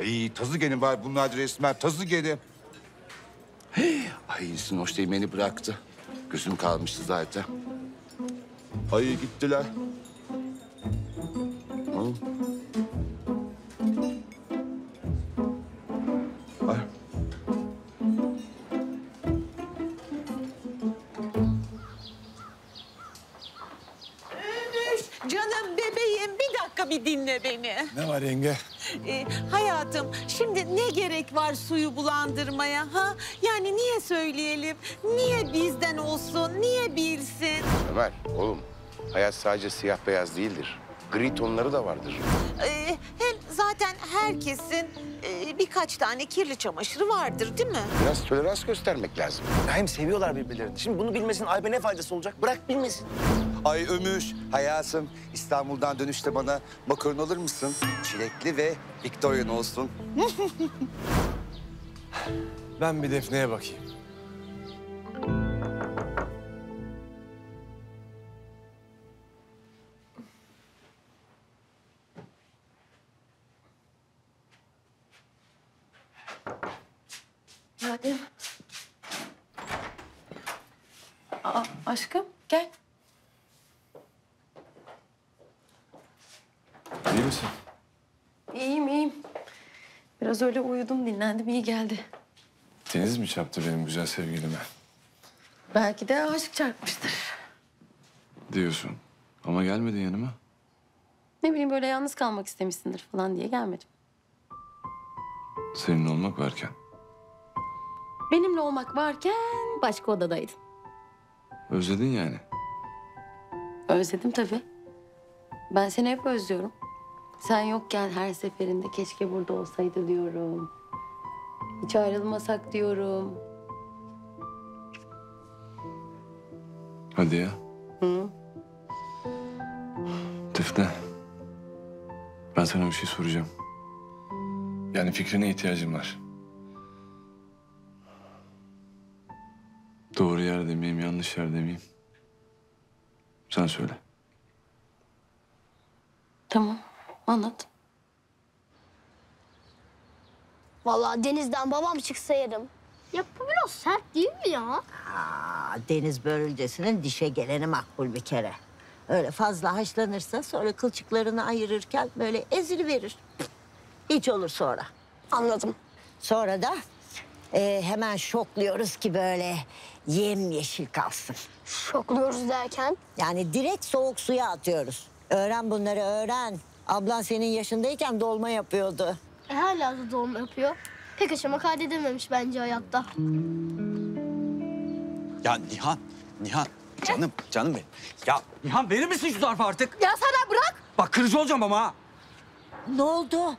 S2: Ay tazı gene var bunlar resmen tazı gene. Ay Sinoş değil beni bıraktı. Gözüm kalmıştı zaten. Ay gittiler.
S3: Yenge?
S1: Ee, hayatım şimdi ne gerek var suyu bulandırmaya ha? Yani niye söyleyelim? Niye bizden olsun? Niye bilsin?
S5: Ömer oğlum hayat sadece siyah beyaz değildir. Gri tonları da vardır.
S1: Ee, hem zaten herkesin e, birkaç tane kirli çamaşırı vardır değil mi?
S5: Biraz tolerans göstermek lazım.
S4: Hem seviyorlar birbirlerini. Şimdi bunu bilmesin Alp'e ne faydası olacak? Bırak bilmesin.
S2: Ay Ömür, hayatım İstanbul'dan dönüşte bana makaron alır mısın? Çilekli ve Victorian olsun.
S3: Ben bir Defne'ye bakayım.
S21: Adem. Aa, aşkım gel.
S3: İyi misin?
S21: İyiyim iyiyim. Biraz öyle uyudum dinlendim iyi geldi.
S3: Deniz mi çarptı benim güzel sevgilime?
S21: Belki de aşık çarpmıştır.
S3: Diyorsun. Ama gelmedin yanıma.
S6: Ne bileyim böyle yalnız kalmak istemişsindir falan diye gelmedim.
S3: Senin olmak varken.
S6: Benimle olmak varken başka odadaydın.
S3: Özledin yani.
S6: Özledim tabii. Ben seni hep özlüyorum. Sen yokken her seferinde keşke burada olsaydı diyorum. Hiç ayrılmasak diyorum.
S3: Hadi ya.
S6: Hı?
S3: Defne. Ben sana bir şey soracağım. Yani fikrine ihtiyacım var. Doğru yer demeyeyim, yanlış yer demeyeyim. Sen söyle.
S6: Tamam, anlat.
S14: Vallahi denizden babam çıksa yerim. Ya bu biraz sert değil mi ya?
S15: Aa, deniz börülcesinin dişe geleni makbul bir kere. Öyle fazla haşlanırsa sonra kılçıklarını ayırırken böyle ezili verir. Hiç olur sonra.
S14: Anladım.
S15: Sonra da e, hemen şokluyoruz ki böyle yemyeşil kalsın.
S14: Şokluyoruz derken?
S15: Yani direkt soğuk suya atıyoruz. Öğren bunları öğren. Ablan senin yaşındayken dolma yapıyordu.
S14: E, hala da doğum yapıyor. Pek aşama kaydedememiş bence hayatta.
S20: Ya Nihan, Nihan. Canım, canım benim. Ya Nihan verir misin şu zarfı artık?
S14: Ya sana bırak.
S20: Bak kırıcı olacağım ama ha.
S15: Ne oldu?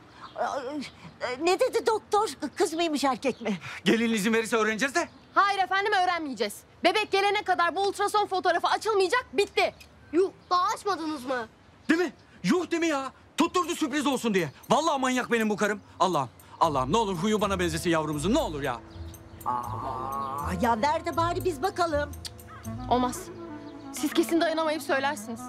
S15: Ne dedi doktor? Kız mıymış erkek mi?
S20: Gelin izin verirse öğreneceğiz de.
S12: Hayır efendim öğrenmeyeceğiz. Bebek gelene kadar bu ultrason fotoğrafı açılmayacak, bitti.
S14: Yuh, daha açmadınız mı?
S20: Değil mi? Yuh değil mi ya? Tutturdu sürpriz olsun diye. Vallahi manyak benim bu karım. Allah'ım, Allah'ım ne olur huyu bana benzesin yavrumuzun ne olur ya.
S15: Aa, ya nerede bari biz bakalım.
S12: Olmaz. Siz kesin dayanamayıp söylersiniz.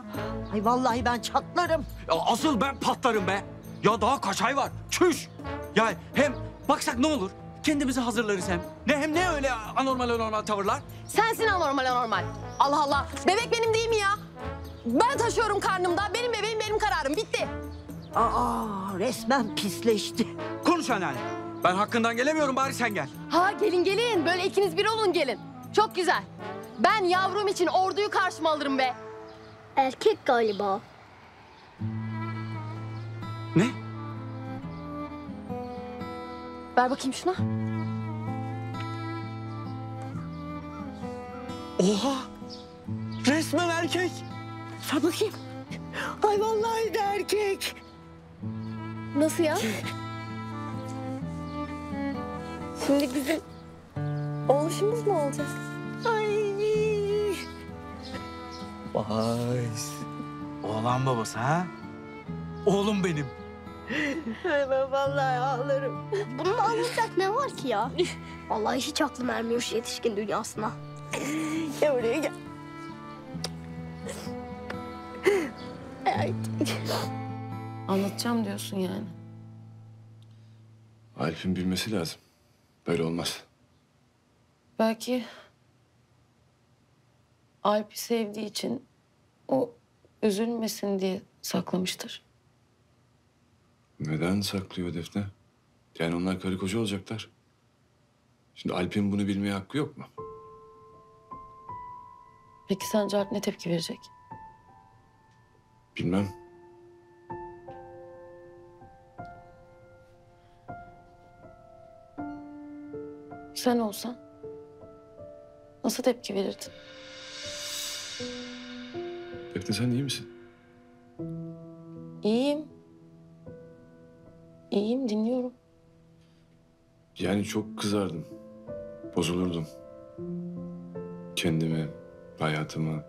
S15: Ay vallahi ben çatlarım.
S20: Ya asıl ben patlarım be. Ya daha kaç ay var? Çüş. Ya hem baksak ne olur? Kendimizi hazırlarız hem. Ne hem ne öyle anormal anormal tavırlar?
S12: Sensin anormal anormal. Allah Allah. Bebek benim değil mi ya? Ben taşıyorum karnımda. Benim bebeğim benim kararım. Bitti.
S15: Aa resmen pisleşti.
S20: Konuş anneanne. Ben hakkından gelemiyorum bari sen gel.
S12: Ha gelin gelin. Böyle ikiniz bir olun gelin. Çok güzel. Ben yavrum için orduyu karşıma alırım be.
S14: Erkek galiba.
S20: Ne?
S12: Ver bakayım şuna.
S20: Oha! Resmen erkek.
S15: Sen bakayım. Ay vallahi de erkek.
S12: Nasıl ya? Şimdi bizim oğluşumuz mu olacak?
S15: Ay.
S20: Vay. Oğlan babası ha? Oğlum benim.
S15: Ay ben vallahi ağlarım.
S14: Bunun anlayacak ne var ki ya? Vallahi hiç aklım ermiyor şu yetişkin dünyasına.
S15: Gel buraya gel.
S22: Anlatacağım diyorsun yani.
S3: Alp'in bilmesi lazım. Böyle olmaz.
S22: Belki Alp'i sevdiği için o üzülmesin diye saklamıştır.
S3: Neden saklıyor Defne? Yani onlar karı koca olacaklar. Şimdi Alp'in bunu bilmeye hakkı yok mu?
S22: Peki sence Alp ne tepki verecek?
S3: Bilmem.
S22: Sen olsan nasıl tepki verirdin?
S3: Defne sen iyi misin?
S22: İyiyim. İyiyim dinliyorum.
S3: Yani çok kızardım. Bozulurdum. Kendimi, hayatımı,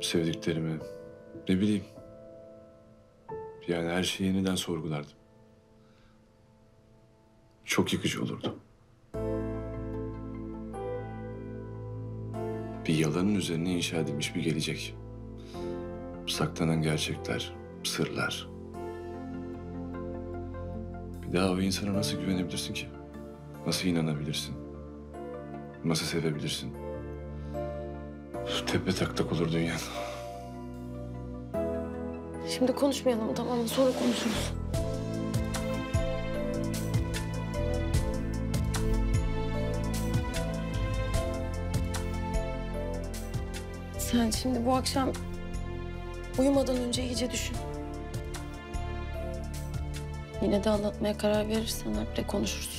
S3: sevdiklerimi, ne bileyim. Yani her şeyi yeniden sorgulardım. Çok yıkıcı olurdu. Bir yalanın üzerine inşa edilmiş bir gelecek. Saklanan gerçekler, sırlar. Bir daha o insana nasıl güvenebilirsin ki? Nasıl inanabilirsin? Nasıl sevebilirsin? Tepe taklak olur dünya.
S22: Şimdi konuşmayalım tamam mı? Sonra konuşuruz. Sen şimdi bu akşam uyumadan önce iyice düşün. Yine de anlatmaya karar verirsen Alp'le konuşursun.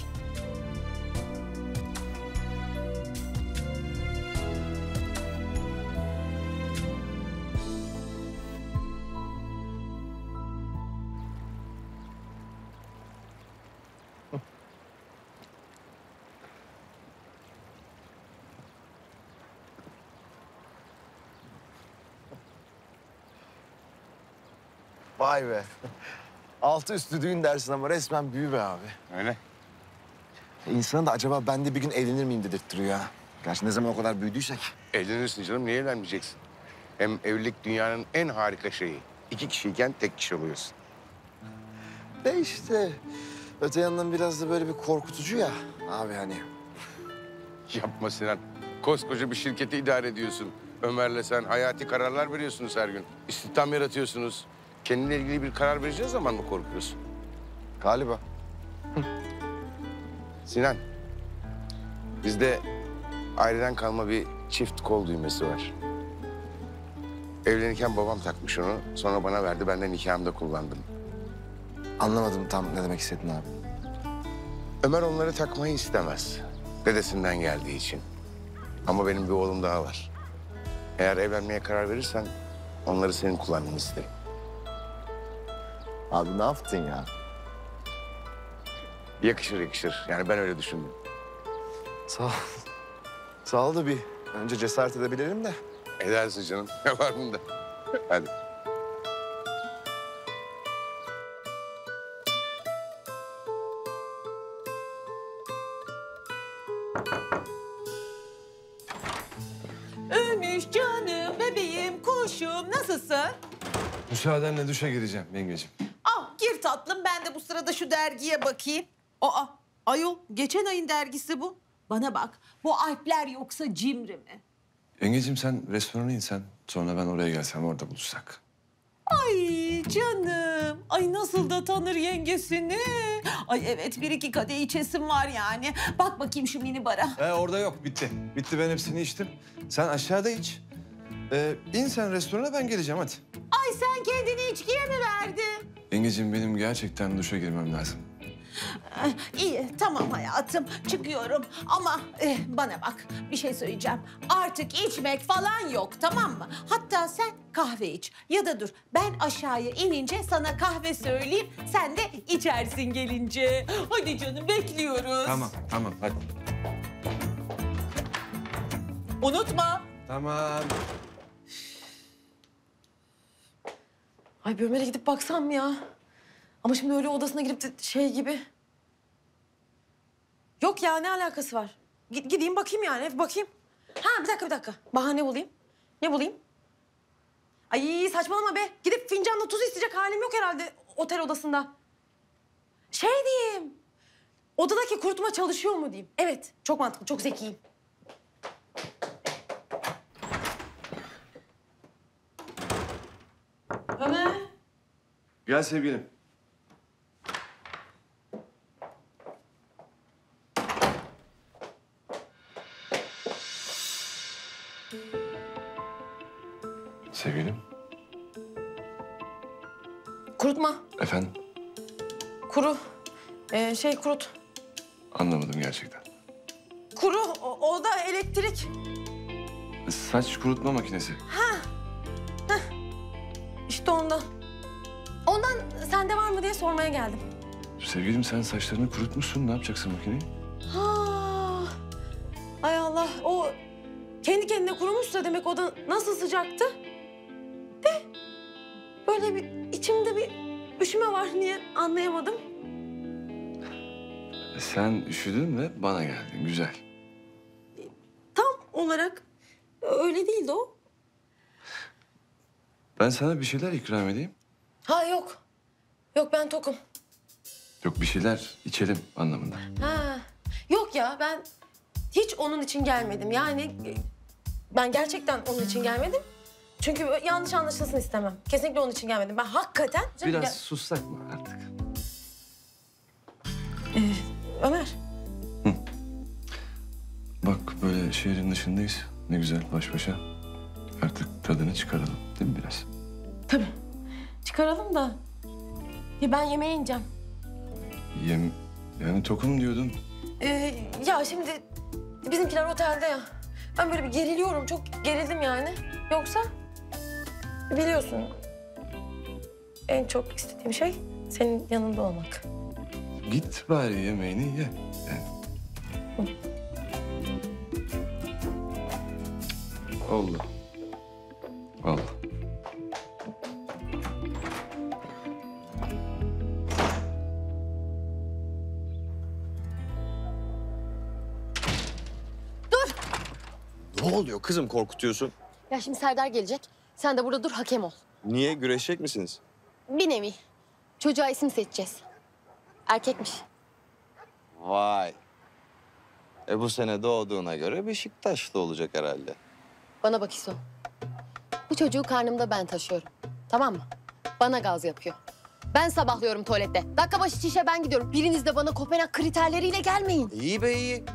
S4: Vay be. Altı üstü düğün dersin ama resmen büyü be abi.
S5: Öyle.
S4: İnsanın da acaba ben de bir gün evlenir miyim dedirttiriyor ha. Gerçi ne zaman o kadar büyüdüysek.
S5: Evlenirsin canım. Niye evlenmeyeceksin? Hem evlilik dünyanın en harika şeyi. İki kişiyken tek kişi oluyorsun.
S4: De işte öte yandan biraz da böyle bir korkutucu ya abi hani.
S5: Yapma Sinan. Koskoca bir şirketi idare ediyorsun. Ömer'le sen hayati kararlar veriyorsunuz her gün. İstihdam yaratıyorsunuz. Kendine ilgili bir karar vereceğin zaman mı korkuyorsun?
S4: Galiba.
S5: Sinan, bizde aileden kalma bir çift kol düğmesi var. Evlenirken babam takmış onu. Sonra bana verdi. Ben de nikahımda kullandım.
S4: Anlamadım tam ne demek istedin abi.
S5: Ömer onları takmayı istemez. Dedesinden geldiği için. Ama benim bir oğlum daha var. Eğer evlenmeye karar verirsen onları senin kullanmanı isterim.
S4: Abi ne yaptın ya?
S5: Yakışır yakışır. Yani ben öyle düşündüm.
S3: Sağ ol. Sağ ol da bir önce cesaret edebilirim de.
S5: Edersin canım. Ne var bunda? Hadi.
S1: Ölmüş canım, bebeğim, kuşum. Nasılsın?
S3: Müsaadenle duşa gireceğim yengeciğim.
S1: Tatlım ben de bu sırada şu dergiye bakayım. Aa ayol geçen ayın dergisi bu. Bana bak bu Alpler yoksa Cimri mi?
S3: Yengeciğim sen restorana insen sonra ben oraya gelsem orada buluşsak.
S1: Ay canım. Ay nasıl da tanır yengesini. Ay evet bir iki kadeh içesim var yani. Bak bakayım şu mini bara.
S3: He orada yok bitti. Bitti ben hepsini içtim. Sen aşağıda iç. Ee, in sen restorana ben geleceğim hadi.
S1: Ay sen kendini içkiye mi verdin?
S3: Yengeciğim benim gerçekten duşa girmem lazım.
S1: Eh, İyi tamam hayatım çıkıyorum ama eh, bana bak bir şey söyleyeceğim. Artık içmek falan yok tamam mı? Hatta sen kahve iç ya da dur ben aşağıya inince sana kahve söyleyeyim sen de içersin gelince. Hadi canım bekliyoruz.
S3: Tamam tamam hadi.
S1: Unutma.
S3: Tamam.
S6: Ay bir Ömer'e gidip baksam ya? Ama şimdi öyle odasına girip de şey gibi. Yok ya ne alakası var? Gid- gideyim bakayım yani bakayım. Ha bir dakika bir dakika. Bahane bulayım. Ne bulayım? Ay saçmalama be. Gidip fincanla tuz isteyecek halim yok herhalde otel odasında. Şey diyeyim. Odadaki kurutma çalışıyor mu diyeyim. Evet çok mantıklı çok zekiyim. Ömer.
S3: Gel sevgilim. Sevgilim.
S6: Kurutma.
S3: Efendim?
S6: Kuru. Ee, şey kurut.
S3: Anlamadım gerçekten.
S6: Kuru. O, o da elektrik.
S3: Saç kurutma makinesi.
S6: Ha. Heh. İşte ondan. Ondan sende var mı diye sormaya geldim.
S3: Sevgilim sen saçlarını kurutmuşsun. Ne yapacaksın makineyi?
S6: Ha. Ay Allah. O kendi kendine kurumuşsa demek o da nasıl sıcaktı? De. Böyle bir içimde bir üşüme var. Niye anlayamadım.
S3: Sen üşüdün ve bana geldin. Güzel.
S6: Tam olarak öyle değildi o.
S3: Ben sana bir şeyler ikram edeyim.
S6: Ha yok. Yok ben tokum.
S3: Yok bir şeyler içelim anlamında.
S6: Ha. Yok ya ben hiç onun için gelmedim. Yani ben gerçekten onun için gelmedim. Çünkü yanlış anlaşılsın istemem. Kesinlikle onun için gelmedim. Ben hakikaten...
S3: Biraz
S6: Ya-
S3: sussak mı artık?
S6: Ee, Ömer.
S3: Bak böyle şehrin dışındayız. Ne güzel baş başa. Artık tadını çıkaralım değil mi biraz?
S6: Tabii. Çıkaralım da. Ya ben yemeğe ineceğim.
S3: Yem... Yani tokum diyordun.
S6: Ee, ya şimdi bizimkiler otelde ya. Ben böyle bir geriliyorum. Çok gerildim yani. Yoksa biliyorsun en çok istediğim şey senin yanında olmak.
S3: Git bari yemeğini ye. Yani. Oldu. Oldu.
S16: Ne oluyor kızım korkutuyorsun?
S12: Ya şimdi Serdar gelecek. Sen de burada dur hakem ol.
S16: Niye güreşecek misiniz?
S12: Bir nevi. Çocuğa isim seçeceğiz. Erkekmiş.
S16: Vay. E bu sene doğduğuna göre Beşiktaşlı olacak herhalde.
S12: Bana bak İso. Bu çocuğu karnımda ben taşıyorum. Tamam mı? Bana gaz yapıyor. Ben sabahlıyorum tuvalette. Dakika başı çişe ben gidiyorum. Biriniz de bana Kopenhag kriterleriyle gelmeyin.
S16: İyi be iyi.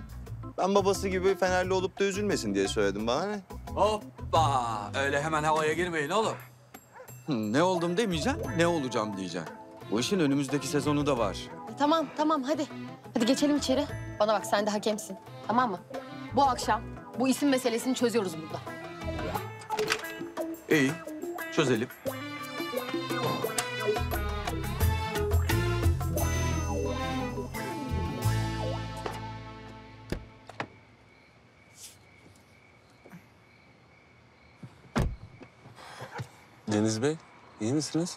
S16: Ben babası gibi Fenerli olup da üzülmesin diye söyledim bana ne?
S20: Hoppa! Öyle hemen havaya girmeyin oğlum.
S13: Ne oldum demeyeceksin, ne olacağım diyeceksin. Bu işin önümüzdeki sezonu da var.
S12: E, tamam tamam hadi. Hadi geçelim içeri. Bana bak sen de hakemsin. Tamam mı? Bu akşam bu isim meselesini çözüyoruz burada.
S13: İyi, çözelim.
S3: Deniz Bey, iyi misiniz?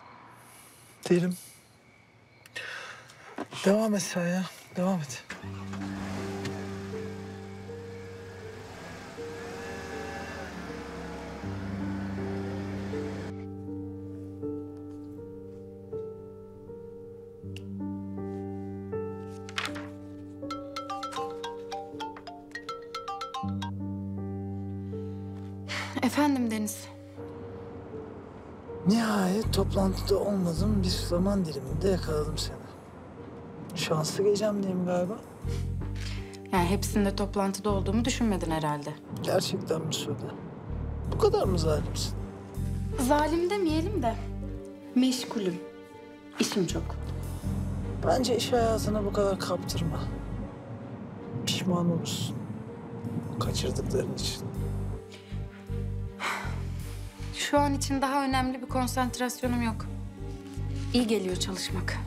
S23: Değilim. Devam et sen ya. Devam et. Nihayet toplantıda olmadığım bir zaman diliminde yakaladım seni. Şanslı gecemdeyim galiba.
S10: Yani hepsinde toplantıda olduğumu düşünmedin herhalde.
S23: Gerçekten mi Sude? Bu kadar mı zalimsin?
S10: Zalim demeyelim de meşgulüm. İşim çok.
S23: Bence iş hayatına bu kadar kaptırma. Pişman olursun. Kaçırdıkların için.
S10: Şu an için daha önemli bir konsantrasyonum yok. İyi geliyor çalışmak.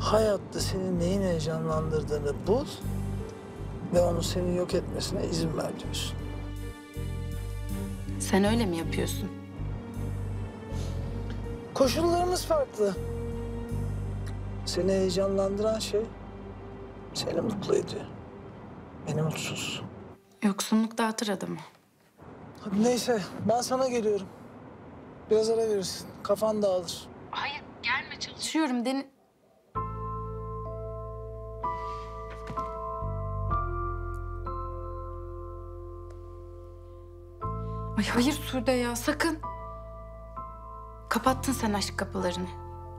S23: Hayatta senin neyin heyecanlandırdığını bul ve onu senin yok etmesine izin ver diyorsun.
S10: Sen öyle mi yapıyorsun?
S23: Koşullarımız farklı. Seni heyecanlandıran şey seni mutlu ediyor. Beni mutsuz.
S10: Yoksunluk dağıtır adamı.
S23: Neyse ben sana geliyorum. Biraz ara verirsin. Kafan dağılır.
S10: Hayır gelme çalışıyorum Deniz. Ay hayır Sude ya sakın. Kapattın sen aşk kapılarını.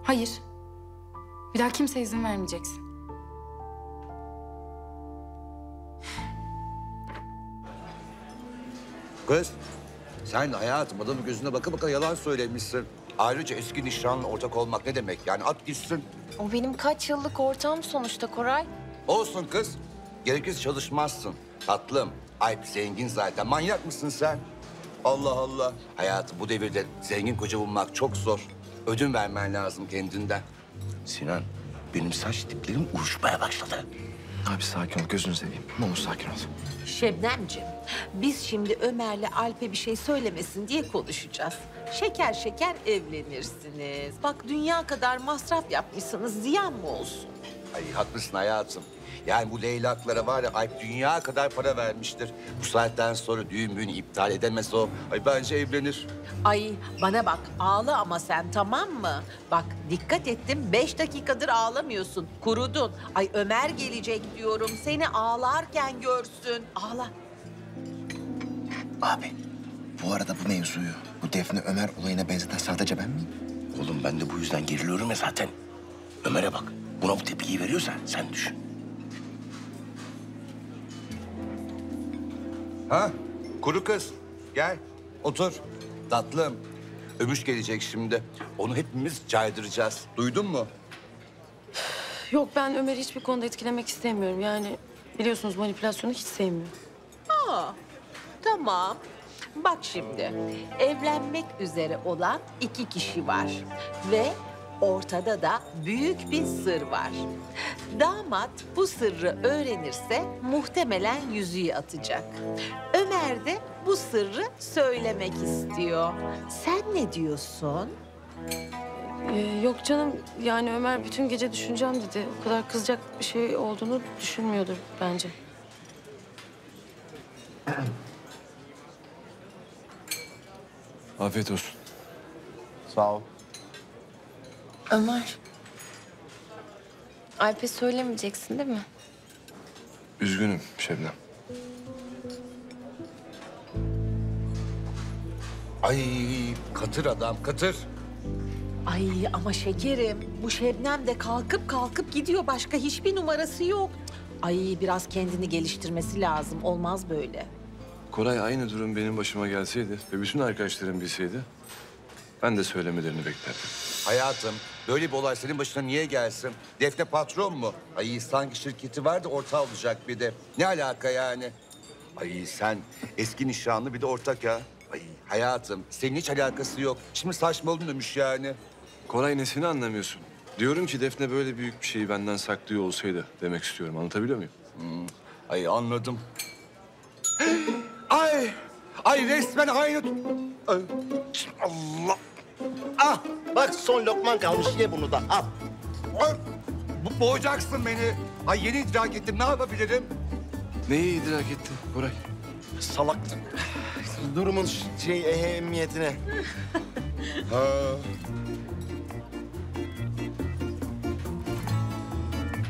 S10: Hayır. Bir daha kimse izin vermeyeceksin.
S2: Kız, sen hayatım adamın gözüne baka baka yalan söylemişsin. Ayrıca eski nişanlı ortak olmak ne demek? Yani at gitsin.
S18: O benim kaç yıllık ortağım sonuçta Koray.
S2: Olsun kız. Gerekirse çalışmazsın. Tatlım, Alp zengin zaten. Manyak mısın sen? Allah Allah. Hayatım bu devirde zengin koca bulmak çok zor. Ödün vermen lazım kendinden. Sinan, benim saç diplerim uyuşmaya başladı.
S24: Abi sakin ol gözünü seveyim. Ne olur sakin ol.
S1: Şebnemciğim, biz şimdi Ömer'le Alp'e bir şey söylemesin diye konuşacağız. Şeker şeker evlenirsiniz. Bak dünya kadar masraf yapmışsınız, ziyan mı olsun?
S2: Ay haklısın hayatım. Yani bu leylaklara var ya Alp dünya kadar para vermiştir. Bu saatten sonra düğün müğün iptal edemez o. Ay bence evlenir.
S1: Ay bana bak ağla ama sen tamam mı? Bak dikkat ettim beş dakikadır ağlamıyorsun. Kurudun. Ay Ömer gelecek diyorum. Seni ağlarken görsün. Ağla.
S25: Abi bu arada bu mevzuyu, bu Defne Ömer olayına benzeten sadece ben miyim?
S9: Oğlum ben de bu yüzden geriliyorum ya zaten. Ömer'e bak. Buna bu tepkiyi veriyorsa sen düşün.
S2: Ha? Kuru kız. Gel. Otur. Tatlım. Ömüş gelecek şimdi. Onu hepimiz caydıracağız. Duydun mu?
S6: Yok ben Ömer'i hiçbir konuda etkilemek istemiyorum. Yani biliyorsunuz manipülasyonu hiç sevmiyorum.
S1: Aa, tamam. Bak şimdi, evlenmek üzere olan iki kişi var. Ve ortada da büyük bir sır var. Damat bu sırrı öğrenirse muhtemelen yüzüğü atacak. Ömer de bu sırrı söylemek istiyor. Sen ne diyorsun?
S6: Ee, yok canım yani Ömer bütün gece düşüneceğim dedi. O kadar kızacak bir şey olduğunu düşünmüyordur bence.
S3: Afiyet olsun.
S25: Sağ ol.
S18: Ömer. Alp'e söylemeyeceksin değil mi?
S3: Üzgünüm Şebnem.
S2: Ay katır adam katır.
S1: Ay ama şekerim, bu Şebnem de kalkıp kalkıp gidiyor. Başka hiçbir numarası yok. Ay biraz kendini geliştirmesi lazım. Olmaz böyle.
S3: Koray aynı durum benim başıma gelseydi ve bütün arkadaşlarım bilseydi... ...ben de söylemelerini beklerdim.
S2: Hayatım böyle bir olay senin başına niye gelsin? Defne patron mu? Ay sanki şirketi var da ortağı olacak bir de. Ne alaka yani? Ay sen eski nişanlı bir de ortak ya. Ay hayatım senin hiç alakası yok. Şimdi saçmaladın demiş yani.
S3: Koray nesini anlamıyorsun? Diyorum ki Defne böyle büyük bir şeyi benden saklıyor olsaydı demek istiyorum. Anlatabiliyor muyum?
S2: Ay anladım. Ay Ay resmen aynı... Ay, Allah!
S4: Ah bak son lokman kalmış ye bunu da al.
S2: Bo- boğacaksın beni. Ay yeni idrak ettim. Ne yapabilirim?
S3: Neyi idrak ettin Koray?
S4: Salak. Durumun şey ehemmiyetine.
S2: Ha.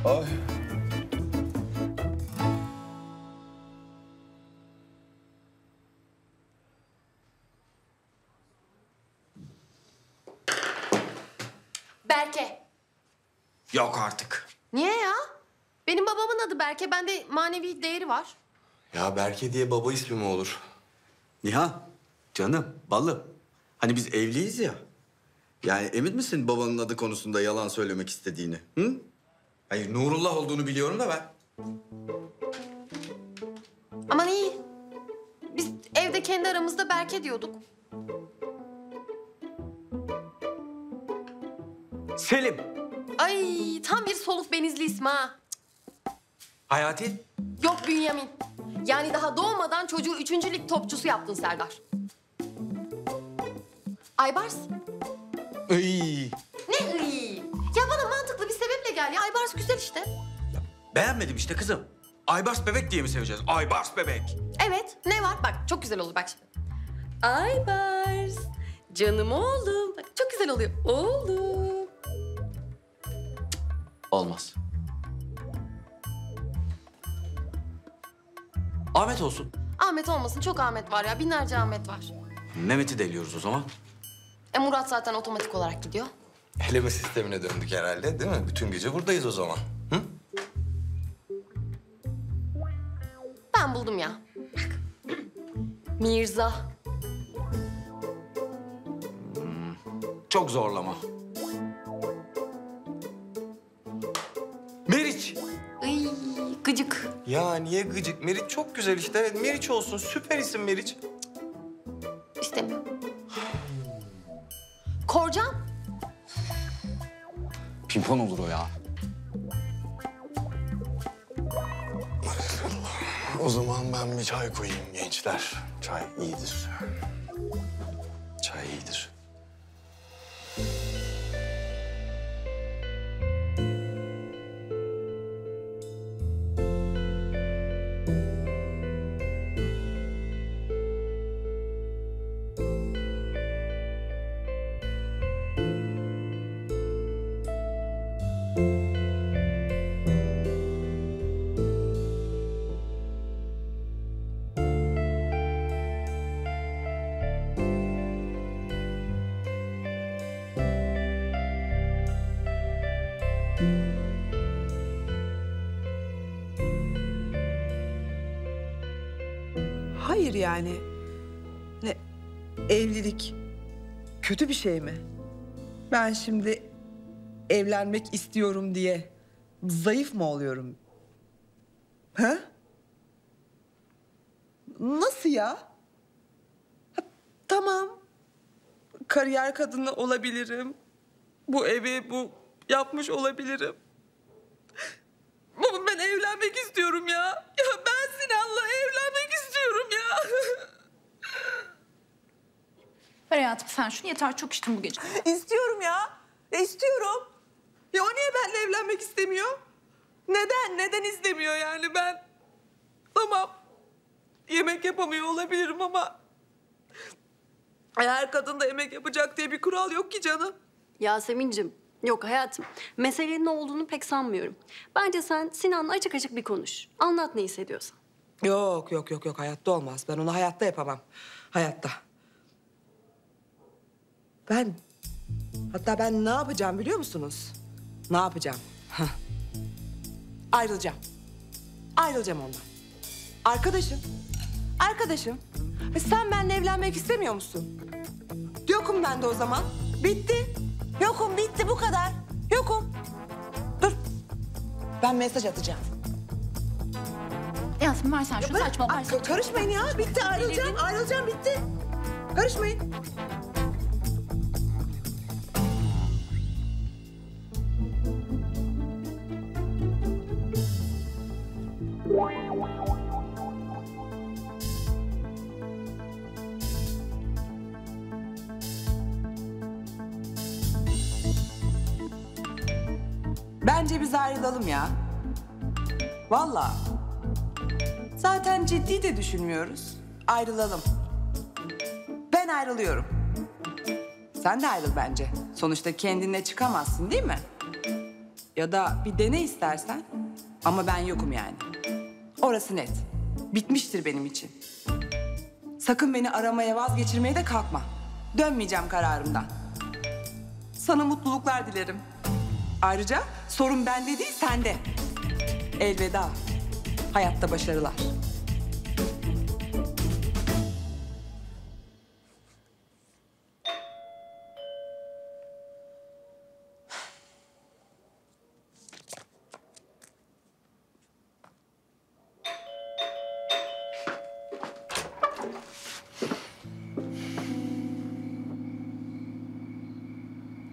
S2: Ay.
S20: Yok artık.
S12: Niye ya? Benim babamın adı Berke. Bende manevi değeri var.
S13: Ya Berke diye baba ismi mi olur?
S20: Nihan, canım, balım. Hani biz evliyiz ya. Yani emin misin babanın adı konusunda yalan söylemek istediğini? Hı? Hayır, Nurullah olduğunu biliyorum da ben.
S12: Aman iyi. Biz evde kendi aramızda Berke diyorduk.
S20: Selim.
S12: Ay tam bir soluk benizli ismi ha.
S20: Hayati.
S12: Yok Bünyamin. Yani daha doğmadan çocuğu üçüncü lig topçusu yaptın Serdar. Aybars.
S20: Iy.
S12: Ne iyi. Ya bana mantıklı bir sebeple gel ya. Aybars güzel işte.
S20: Beğenmedim işte kızım. Aybars bebek diye mi seveceğiz? Aybars bebek.
S12: Evet ne var? Bak çok güzel olur bak şimdi. Aybars. Canım oğlum. Bak çok güzel oluyor. Oğlum.
S20: Olmaz. Ahmet olsun.
S12: Ahmet olmasın çok Ahmet var ya. Binlerce Ahmet var.
S20: Mehmet'i deliyoruz o zaman.
S12: E Murat zaten otomatik olarak gidiyor.
S13: Eleme sistemine döndük herhalde değil mi? Bütün gece buradayız o zaman.
S12: Ben buldum ya. Bak. Mirza.
S20: Çok zorlama.
S12: Gıcık.
S13: Ya niye gıcık? Meriç çok güzel işte. Meriç olsun. Süper isim Meriç.
S12: İstemiyorum. Korcan.
S20: Pimpon olur o ya.
S3: O zaman ben bir çay koyayım gençler. Çay iyidir. Çay iyidir.
S11: Yani. Ne evlilik kötü bir şey mi? Ben şimdi evlenmek istiyorum diye zayıf mı oluyorum? Ha? Nasıl ya? Ha, tamam. Kariyer kadını olabilirim. Bu evi bu yapmış olabilirim. Ama ben evlenmek istiyorum ya. Ya ben Sinan'la ya.
S6: Ver hayatım sen şunu yeter çok içtin bu gece.
S11: İstiyorum ya. E, istiyorum. Ya o niye benimle evlenmek istemiyor? Neden? Neden istemiyor yani ben? Tamam. Yemek yapamıyor olabilirim ama... Her kadın da yemek yapacak diye bir kural yok ki canım.
S26: Yasemin'cim, yok hayatım. Meselenin ne olduğunu pek sanmıyorum. Bence sen Sinan'la açık açık bir konuş. Anlat ne hissediyorsan.
S11: Yok yok yok yok hayatta olmaz. Ben onu hayatta yapamam. Hayatta. Ben hatta ben ne yapacağım biliyor musunuz? Ne yapacağım? Hah. Ayrılacağım. Ayrılacağım ondan. Arkadaşım. Arkadaşım. E sen benimle evlenmek istemiyor musun? Yokum ben de o zaman. Bitti. Yokum bitti bu kadar. Yokum. Dur. Ben mesaj atacağım.
S6: Yasmin ver sen şunu saçma.
S11: Ay, ka- karışmayın ya. Bitti ayrılacağım. Ayrılacağım bitti. Karışmayın. Bence biz ayrılalım ya. Vallahi. Zaten ciddi de düşünmüyoruz. Ayrılalım. Ben ayrılıyorum. Sen de ayrıl bence. Sonuçta kendinle çıkamazsın değil mi? Ya da bir dene istersen. Ama ben yokum yani. Orası net. Bitmiştir benim için. Sakın beni aramaya vazgeçirmeye de kalkma. Dönmeyeceğim kararımdan. Sana mutluluklar dilerim. Ayrıca sorun bende değil sende. Elveda. Hayatta başarılar.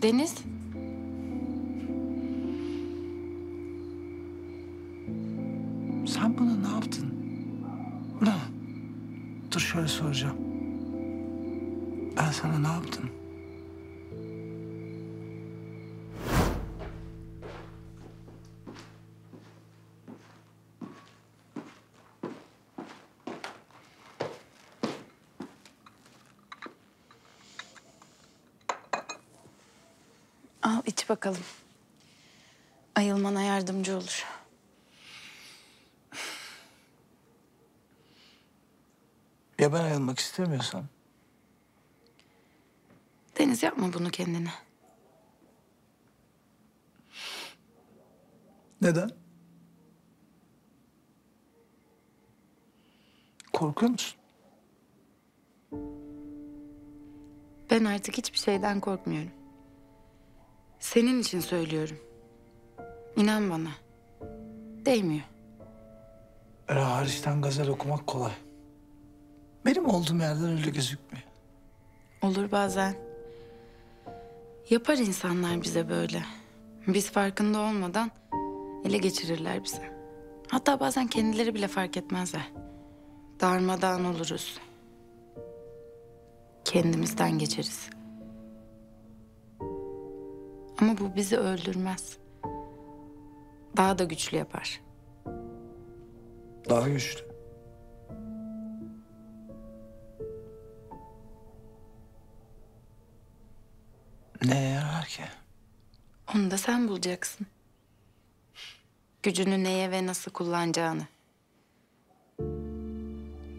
S10: Deniz. Bakalım. Ayılmana yardımcı olur.
S27: Ya ben ayrılmak istemiyorsam?
S10: Deniz yapma bunu kendine.
S27: Neden? Korkuyor musun?
S10: Ben artık hiçbir şeyden korkmuyorum. Senin için söylüyorum. İnan bana. Değmiyor.
S27: Öyle hariçten gazel okumak kolay. Benim olduğum yerden öyle gözükmüyor.
S10: Olur bazen. Yapar insanlar bize böyle. Biz farkında olmadan ele geçirirler bizi. Hatta bazen kendileri bile fark etmezler. Darmadağın oluruz. Kendimizden geçeriz. Ama bu bizi öldürmez. Daha da güçlü yapar.
S27: Daha güçlü. Neye yarar ki?
S10: Onu da sen bulacaksın. Gücünü neye ve nasıl kullanacağını.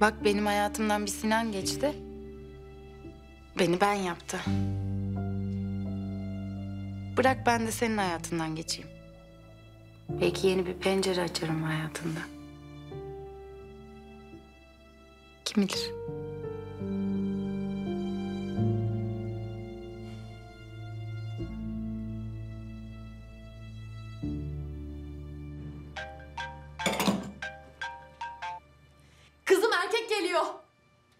S10: Bak benim hayatımdan bir Sinan geçti. Beni ben yaptı. Bırak ben de senin hayatından geçeyim. Belki yeni bir pencere açarım hayatında. Kim bilir?
S12: Kızım erkek geliyor.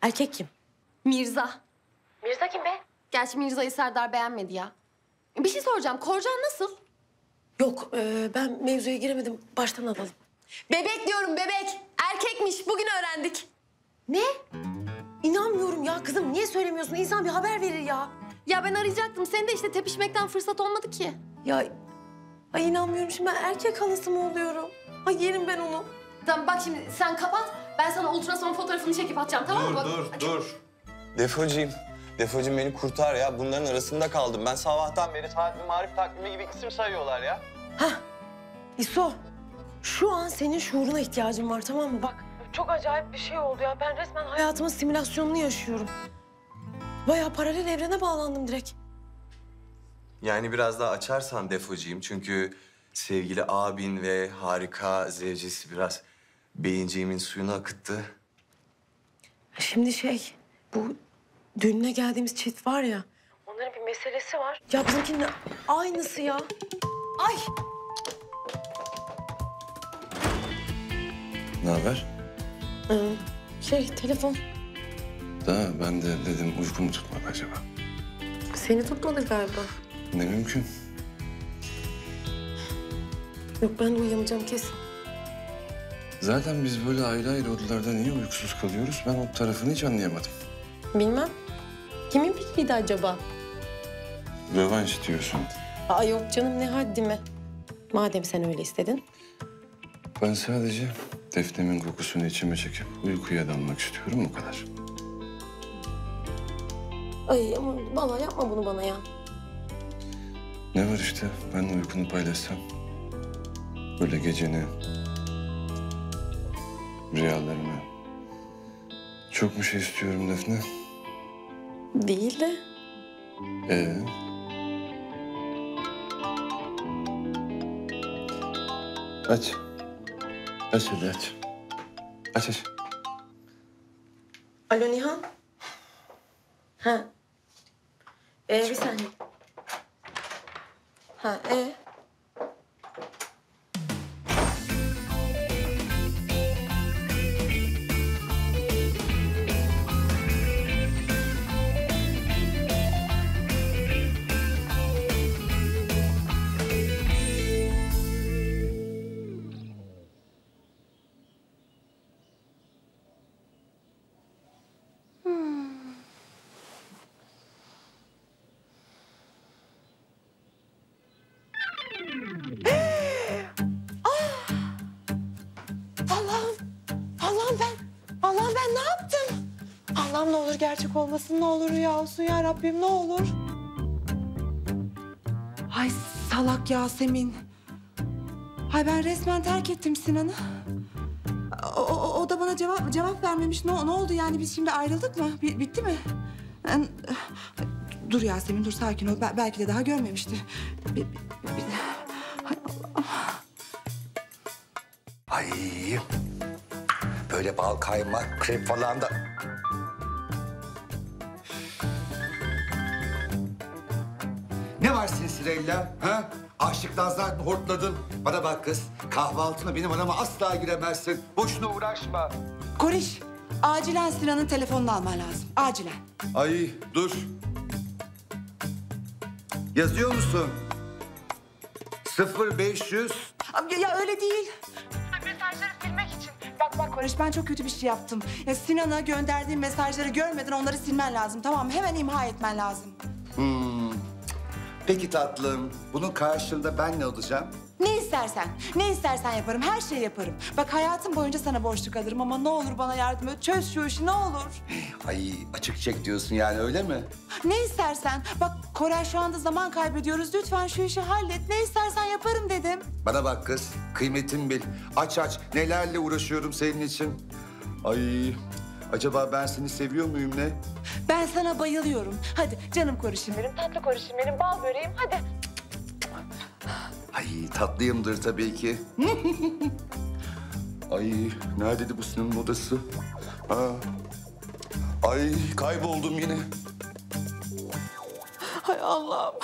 S12: Erkek kim? Mirza.
S28: Mirza kim be?
S12: Gerçi Mirza'yı Serdar beğenmedi ya. Bir şey soracağım. Korcan nasıl?
S6: Yok e, ben mevzuya giremedim. Baştan alalım.
S12: Bebek diyorum bebek. Erkekmiş. Bugün öğrendik.
S6: Ne? İnanmıyorum ya kızım. Niye söylemiyorsun? İnsan bir haber verir ya.
S12: Ya ben arayacaktım. Seni de işte tepişmekten fırsat olmadı ki.
S6: Ya ay inanmıyorum. Şimdi ben erkek halası mı oluyorum? Ay yerim ben onu.
S12: Tamam bak şimdi sen kapat. Ben sana ultrason fotoğrafını çekip atacağım tamam mı? Bak-
S16: dur. Defocuğum, Defocuğum beni kurtar ya. Bunların arasında kaldım. Ben sabahtan beri saat ve marif takvimi gibi isim sayıyorlar ya.
S6: İso, şu an senin şuuruna ihtiyacım var tamam mı? Bak çok acayip bir şey oldu ya. Ben resmen hayatımın simülasyonunu yaşıyorum. Bayağı paralel evrene bağlandım direkt.
S16: Yani biraz daha açarsan Defocuğum. Çünkü sevgili abin ve harika zevcesi biraz beyinciğimin suyunu akıttı.
S6: Şimdi şey, bu düğününe geldiğimiz çift var ya. Onların bir meselesi var. Ya bizimkinin aynısı ya. Ay!
S3: Ne haber?
S6: Ee, şey, telefon.
S3: Da ben de dedim uyku mu tutmadı acaba?
S6: Seni tutmadı galiba.
S3: Ne mümkün.
S6: Yok ben de uyuyamayacağım kesin.
S3: Zaten biz böyle ayrı ayrı odalarda niye uykusuz kalıyoruz? Ben o tarafını hiç anlayamadım.
S6: Bilmem. Kimin fikriydi acaba?
S3: Rövanş diyorsun.
S6: Aa yok canım ne haddime.
S22: Madem sen öyle istedin.
S3: Ben sadece Defne'min kokusunu içime çekip uykuya dalmak istiyorum o kadar.
S22: Ay ama vallahi yapma bunu bana ya.
S3: Ne var işte ben uykunu paylaşsam. Böyle geceni, rüyalarını. Çok mu şey istiyorum Defne?
S22: Değil de.
S3: Ee? Aç. Aç hadi aç. Aç aç.
S22: Alo Nihan. Ha. Ee, bir saniye. Ha, ee?
S11: Allah'ım ne olur gerçek olmasın. Ne olur rüya olsun ya Rabbim ne olur. Ay salak Yasemin. Ay ben resmen terk ettim Sinan'ı. O, o- o da bana cevap cevap vermemiş. Ne, ne oldu yani biz şimdi ayrıldık mı? Bi- bitti mi? Ben- dur Yasemin dur sakin ol. Be- belki de daha görmemiştir. Bi- bi- Hay Allah'ım.
S2: Ay böyle bal kaymak, krep falan da... Ne var Sinsirella? Ha? Açlıktan zaten hortladın. Bana bak kız, kahvaltına benim anama asla giremezsin. Boşuna uğraşma.
S11: Koriş, acilen Sinan'ın telefonunu alman lazım. Acilen.
S2: Ay dur. Yazıyor musun? 0500
S11: Ya, ya öyle değil. Mesajları silmek için. Bak bak Barış ben çok kötü bir şey yaptım. Ya Sinan'a gönderdiğim mesajları görmeden onları silmen lazım tamam mı? Hemen imha etmen lazım.
S2: Hmm. Peki tatlım, bunun karşılığında ben ne olacağım?
S11: Ne istersen, ne istersen yaparım, her şeyi yaparım. Bak hayatım boyunca sana borçlu kalırım ama ne olur bana yardım et. Çöz şu işi ne olur.
S2: Ay açık çek diyorsun yani öyle mi?
S11: Ne istersen. Bak Koray şu anda zaman kaybediyoruz. Lütfen şu işi hallet. Ne istersen yaparım dedim.
S2: Bana bak kız, kıymetimi bil. Aç aç, nelerle uğraşıyorum senin için. Ay, acaba ben seni seviyor muyum ne?
S11: Ben sana bayılıyorum. Hadi canım koruşum benim, tatlı koruşum benim, bal böreğim. Hadi.
S2: Ay tatlıyımdır tabii ki. Ay neredeydi bu Sinan'ın odası? Ha. Ay kayboldum yine.
S11: Hay Allah'ım.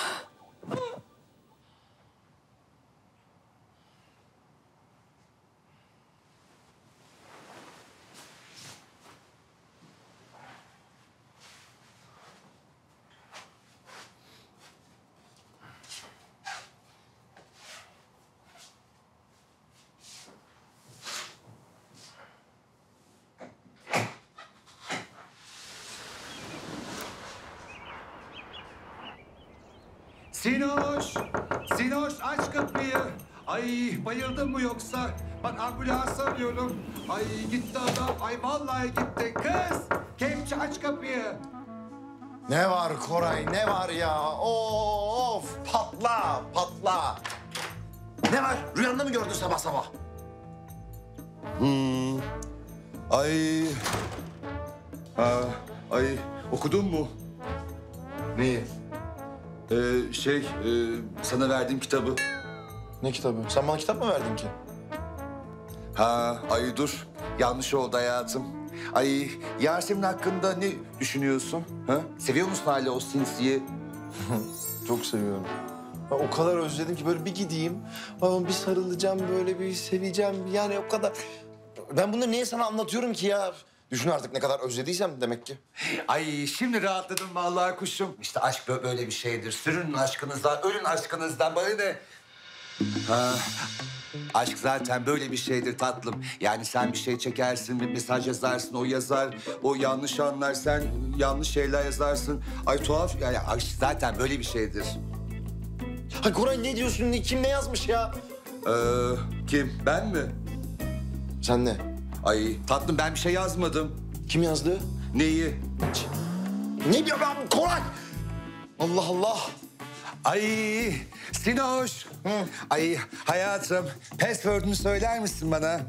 S2: Sinoş! Sinoş aç kapıyı. Ay bayıldın mı yoksa? Bak ambulans arıyorum. Ay gitti adam. Ay vallahi gitti. Kız! Kepçe aç kapıyı.
S4: Ne var Koray ne var ya? Of patla patla. Ne var? Rüyanda mı gördün sabah sabah?
S2: Hmm. Ay. Ha, ay okudun mu? Neyi? Ee, şey, e, sana verdiğim kitabı.
S4: Ne kitabı? Sen bana kitap mı verdin ki?
S2: Ha, ay dur. Yanlış oldu hayatım. Ay, Yasemin hakkında ne düşünüyorsun? Ha? Seviyor musun hala o sinsiyi?
S4: Çok seviyorum. Ben o kadar özledim ki böyle bir gideyim. Ama bir sarılacağım böyle bir seveceğim. Yani o kadar... Ben bunları niye sana anlatıyorum ki ya? Düşün artık ne kadar özlediysem demek ki.
S2: Ay şimdi rahatladım vallahi kuşum. İşte aşk bö- böyle bir şeydir. Sürünün aşkınızdan, ölün aşkınızdan bana ne? Ha, aşk zaten böyle bir şeydir tatlım. Yani sen bir şey çekersin, bir mesaj yazarsın, o yazar. O yanlış anlar, sen yanlış şeyler yazarsın. Ay tuhaf, yani aşk zaten böyle bir şeydir.
S4: Ha Koray ne diyorsun? Kim ne yazmış ya?
S2: Ee, kim? Ben mi?
S4: Sen ne?
S2: Ay tatlım ben bir şey yazmadım.
S4: Kim yazdı?
S2: Neyi?
S4: Ne diyor ben Koray? Allah Allah.
S2: Ay Sinoş. Ay hayatım password'ünü söyler misin bana?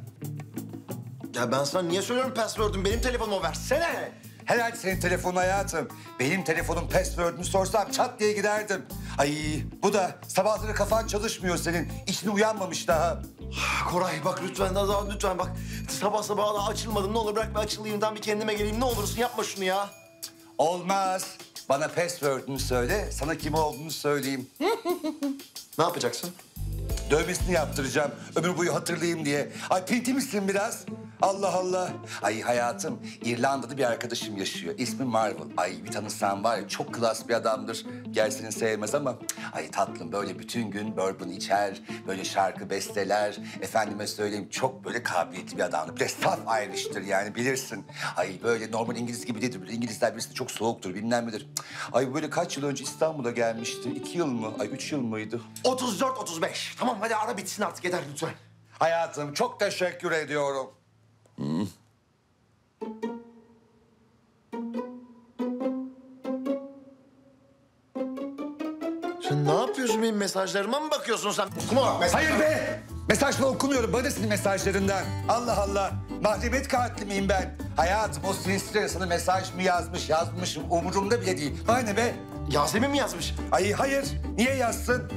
S4: Ya ben sana niye söylüyorum password'üm? Benim telefonumu versene.
S2: Herhalde senin telefonun hayatım. Benim telefonum password'ünü sorsam çat diye giderdim. Ay bu da sabahları kafan çalışmıyor senin. İçine uyanmamış daha.
S4: Koray bak lütfen daha, daha lütfen bak. Sabah sabah da açılmadım. Ne olur bırak bir açılayımdan bir kendime geleyim. Ne olursun yapma şunu ya.
S2: Olmaz. Bana password'ünü söyle, sana kim olduğunu söyleyeyim.
S4: ne yapacaksın?
S2: Dövmesini yaptıracağım. Ömür boyu hatırlayayım diye. Ay pinti misin biraz? Allah Allah. Ay hayatım, İrlanda'da bir arkadaşım yaşıyor. İsmi Marvel. Ay bir tanısan var ya çok klas bir adamdır. Gerçi sevmez ama... Ay tatlım böyle bütün gün bourbon içer, böyle şarkı besteler. Efendime söyleyeyim çok böyle kabiliyetli bir adamdır. Bir de saf Irish'tir yani bilirsin. Ay böyle normal İngiliz gibi değildir. Böyle İngilizler birisi çok soğuktur bilmem nedir. Ay böyle kaç yıl önce İstanbul'a gelmişti. İki yıl mı? Ay üç yıl mıydı?
S4: 34-35. Tamam hadi ara bitsin artık yeter lütfen.
S2: Hayatım çok teşekkür ediyorum. Hmm.
S4: Sen ne yapıyorsun benim mesajlarıma mı bakıyorsun sen? Okuma mesaj.
S2: Hayır be! Mesaj okumuyorum. Bana senin mesajlarından. Allah Allah. Mahremiyet katili miyim ben? Hayatım o sinirli sana mesaj mı yazmış, yazmışım. Umurumda bile değil. Bana ne be?
S4: Yasemin mi yazmış?
S2: Ay hayır. Niye yazsın?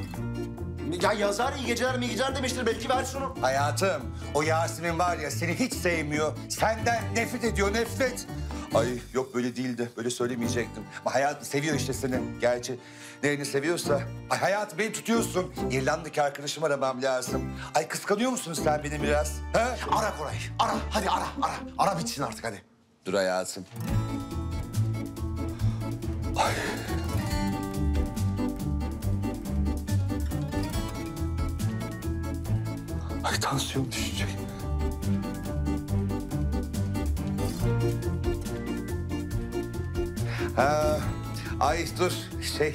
S4: Ya yazar iyi geceler mi iyi geceler demiştir belki ver şunu.
S2: Hayatım, o Yasemin var ya seni hiç sevmiyor. Senden nefret ediyor, nefret. Ay yok böyle değildi. Böyle söylemeyecektim. Ama hayatım seviyor işte seni. Gerçi neyini seviyorsa. Ay hayatım beni tutuyorsun. İrlanda'daki arkadaşımı aramam lazım. Ay kıskanıyor musun sen beni biraz? Ha?
S4: Ara Koray ara hadi ara ara. Ara bitsin artık hadi.
S2: Dur hayatım. Ay. Ay tansiyon düşecek. Ha, ay dur şey.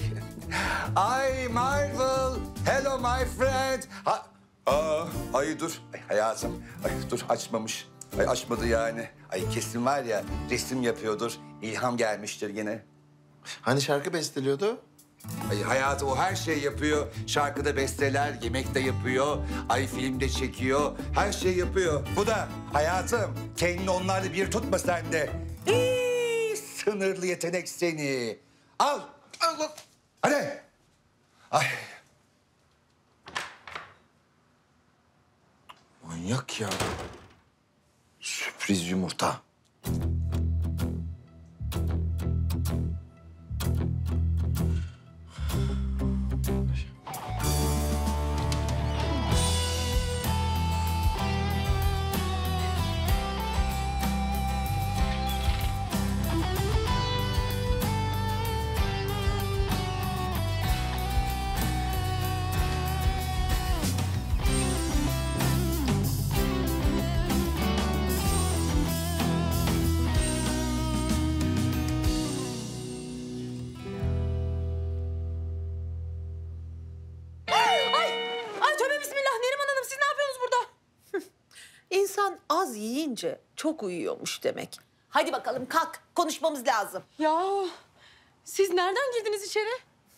S2: Ay Marvel, hello my friend. Ha, aa, ay dur. Ay hayatım, ay dur açmamış. Ay açmadı yani. Ay kesin var ya resim yapıyordur. İlham gelmiştir gene.
S4: Hani şarkı besteliyordu?
S2: Ay hayatı o her şeyi yapıyor. Şarkıda besteler, yemek de yapıyor. Ay filmde çekiyor. Her şeyi yapıyor. Bu da hayatım. Kendini onlarla bir tutma sen de. İyi, sınırlı yetenek seni. Al. Al. al. Hadi. Ay.
S4: Manyak ya. Sürpriz yumurta.
S1: Yiyince çok uyuyormuş demek. Hadi bakalım kalk konuşmamız lazım.
S22: Ya siz nereden girdiniz içeri?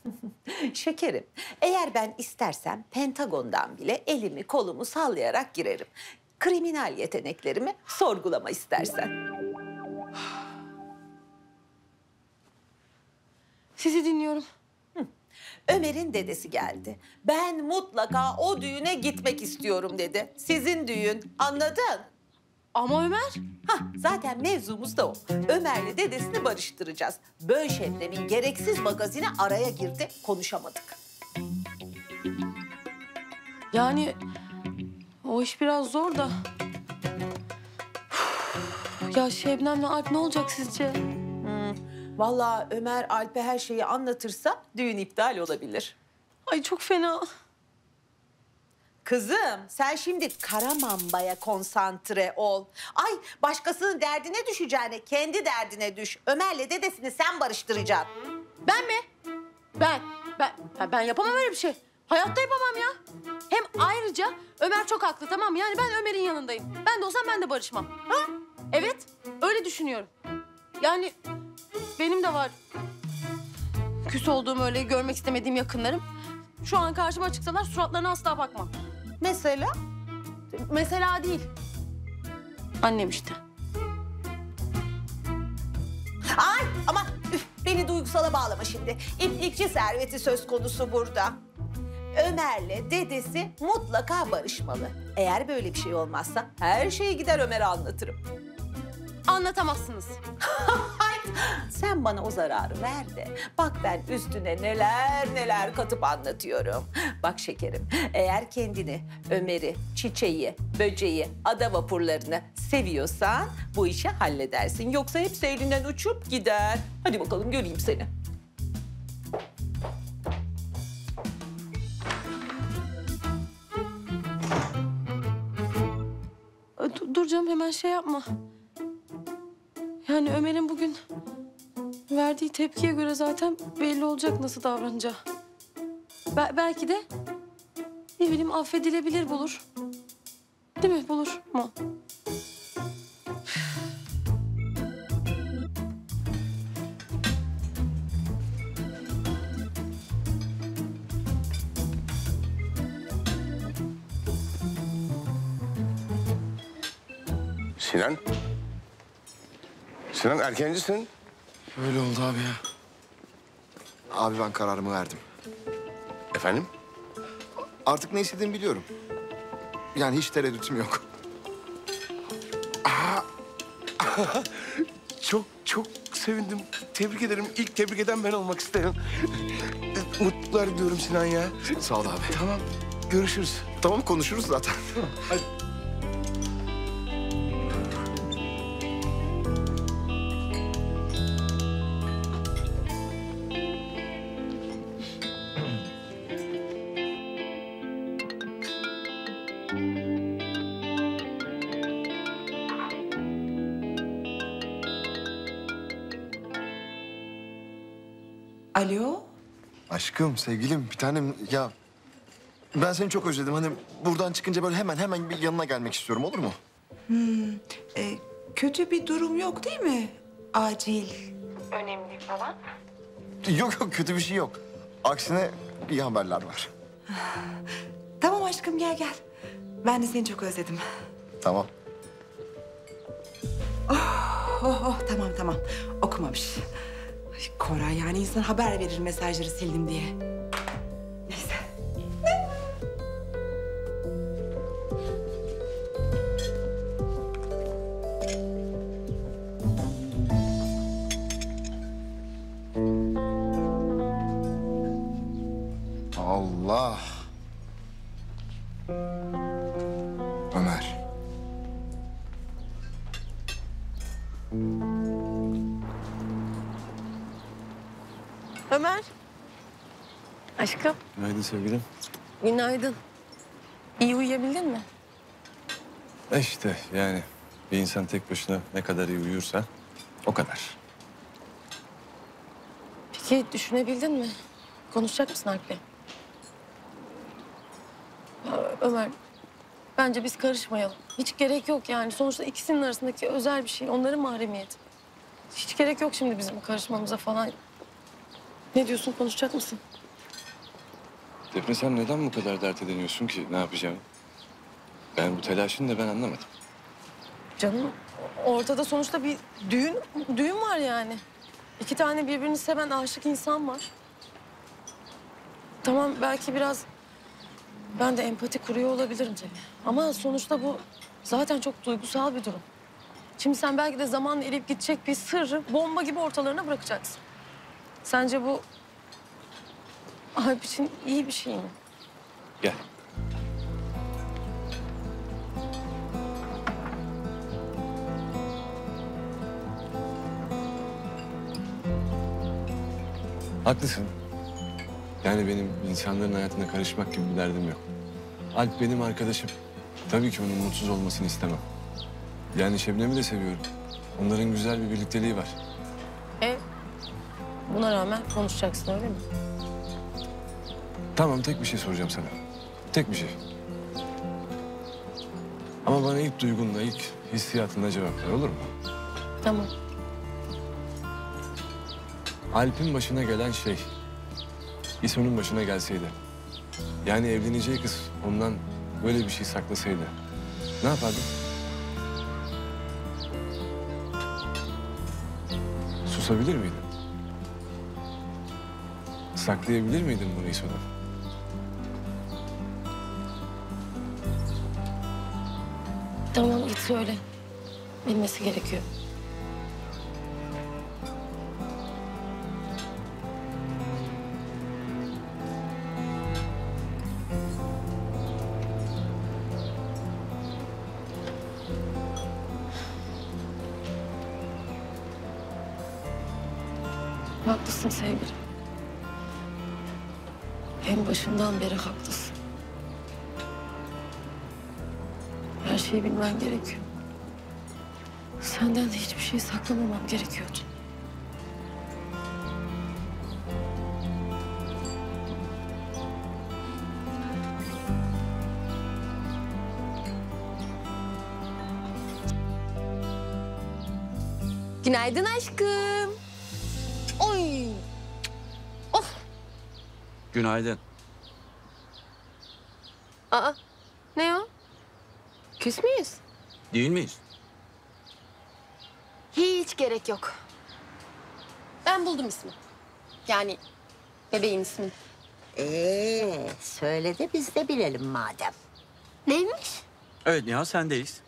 S1: Şekerim, eğer ben istersem Pentagon'dan bile elimi kolumu sallayarak girerim. Kriminal yeteneklerimi sorgulama istersen.
S22: Sizi dinliyorum.
S1: Ömer'in dedesi geldi. Ben mutlaka o düğüne gitmek istiyorum dedi. Sizin düğün, anladın?
S22: Ama Ömer?
S1: Hah, zaten mevzumuz da o. Ömer'le dedesini barıştıracağız. Böğ Şebnem'in gereksiz magazine araya girdi, konuşamadık.
S22: Yani o iş biraz zor da. ya Şebnem'le Alp ne olacak sizce?
S1: Hmm, vallahi Ömer Alp'e her şeyi anlatırsa düğün iptal olabilir.
S22: Ay çok fena.
S1: Kızım sen şimdi Karamamba'ya konsantre ol. Ay başkasının derdine düşeceğine kendi derdine düş. Ömer'le dedesini sen barıştıracaksın.
S22: Ben mi? Ben, ben, ben, ben yapamam öyle bir şey.
S6: Hayatta yapamam ya. Hem ayrıca Ömer çok haklı tamam mı? Yani ben Ömer'in yanındayım. Ben de olsam ben de barışmam. Ha? Evet, öyle düşünüyorum. Yani benim de var. Küs olduğum öyle görmek istemediğim yakınlarım. Şu an karşıma çıksalar suratlarına asla bakmam.
S1: Mesela?
S6: Mesela değil. Annem işte.
S1: Ay ama üf, beni duygusala bağlama şimdi. İplikçi serveti söz konusu burada. Ömer'le dedesi mutlaka barışmalı. Eğer böyle bir şey olmazsa her şeyi gider Ömer'e anlatırım.
S6: Anlatamazsınız.
S1: Sen bana o zararı ver de bak ben üstüne neler neler katıp anlatıyorum. Bak şekerim eğer kendini, Ömer'i, çiçeği, böceği, ada vapurlarını seviyorsan bu işi halledersin. Yoksa hepsi elinden uçup gider. Hadi bakalım göreyim seni.
S6: Dur, dur canım hemen şey yapma. Yani Ömer'in bugün verdiği tepkiye göre zaten belli olacak nasıl davranacağı. Be- belki de ne bileyim affedilebilir bulur. Değil mi? Bulur mu?
S5: Sinan. Sinan erkencisin.
S3: Öyle oldu abi ya.
S25: Abi ben kararımı verdim.
S5: Efendim?
S25: Artık ne istediğimi biliyorum. Yani hiç tereddütüm yok.
S5: çok çok sevindim. Tebrik ederim. İlk tebrik eden ben olmak isterim. Mutluluklar diliyorum Sinan ya.
S25: Sağ ol abi.
S5: Tamam. Görüşürüz.
S25: Tamam konuşuruz zaten.
S5: Hadi.
S25: Aşkım, sevgilim, bir tanem ya... Ben seni çok özledim. Hani buradan çıkınca böyle hemen hemen bir yanına gelmek istiyorum. Olur mu?
S11: Hmm, e, kötü bir durum yok değil mi? Acil.
S6: Önemli falan.
S25: Yok yok kötü bir şey yok. Aksine iyi haberler var.
S11: Tamam aşkım gel gel. Ben de seni çok özledim.
S25: Tamam.
S11: Oh, oh tamam tamam. Okumamış. Ay, Koray yani insan haber verir mesajları sildim diye.
S3: Sevgilim.
S6: Günaydın. İyi uyuyabildin mi?
S3: E işte yani bir insan tek başına ne kadar iyi uyursa o kadar.
S6: Peki düşünebildin mi? Konuşacak mısın Alp'le? Ömer, bence biz karışmayalım. Hiç gerek yok yani. Sonuçta ikisinin arasındaki özel bir şey. Onların mahremiyeti. Hiç gerek yok şimdi bizim karışmamıza falan. Ne diyorsun? Konuşacak mısın?
S3: Defne sen neden bu kadar dert ediniyorsun ki ne yapacağım? Ben bu telaşını da ben anlamadım.
S6: Canım ortada sonuçta bir düğün düğün var yani. İki tane birbirini seven aşık insan var. Tamam belki biraz ben de empati kuruyor olabilirim tabii. Ama sonuçta bu zaten çok duygusal bir durum. Şimdi sen belki de zamanla eriyip gidecek bir sırrı bomba gibi ortalarına bırakacaksın. Sence bu İçin iyi bir şey mi?
S3: Gel. Haklısın. Yani benim insanların hayatına karışmak gibi bir derdim yok. Alp benim arkadaşım. Tabii ki onun mutsuz olmasını istemem. Yani Şebnem'i de seviyorum. Onların güzel bir birlikteliği var.
S6: E buna rağmen konuşacaksın öyle mi?
S3: Tamam tek bir şey soracağım sana. Tek bir şey. Ama bana ilk duygunla, ilk hissiyatınla cevap ver olur mu?
S6: Tamam.
S3: Alp'in başına gelen şey İso'nun başına gelseydi. Yani evleneceği kız ondan böyle bir şey saklasaydı. Ne yapardın? Susabilir miydin? Saklayabilir miydin bunu İso'dan?
S6: Söyle. Bilmesi gerekiyor. Haklısın sevgilim. En başından beri haklısın. Her şeyi bilmen gerekiyor. Saklamamam gerekiyordu.
S12: Günaydın aşkım. Oy. Of.
S17: Günaydın.
S12: Aa. Ne o? Küs müyüz?
S17: Değil miyiz?
S12: Gerek yok. Ben buldum ismi. Yani bebeğin ismini.
S15: Ee, söyle de biz de bilelim madem.
S12: Neymiş?
S17: Evet Nihan sendeyiz.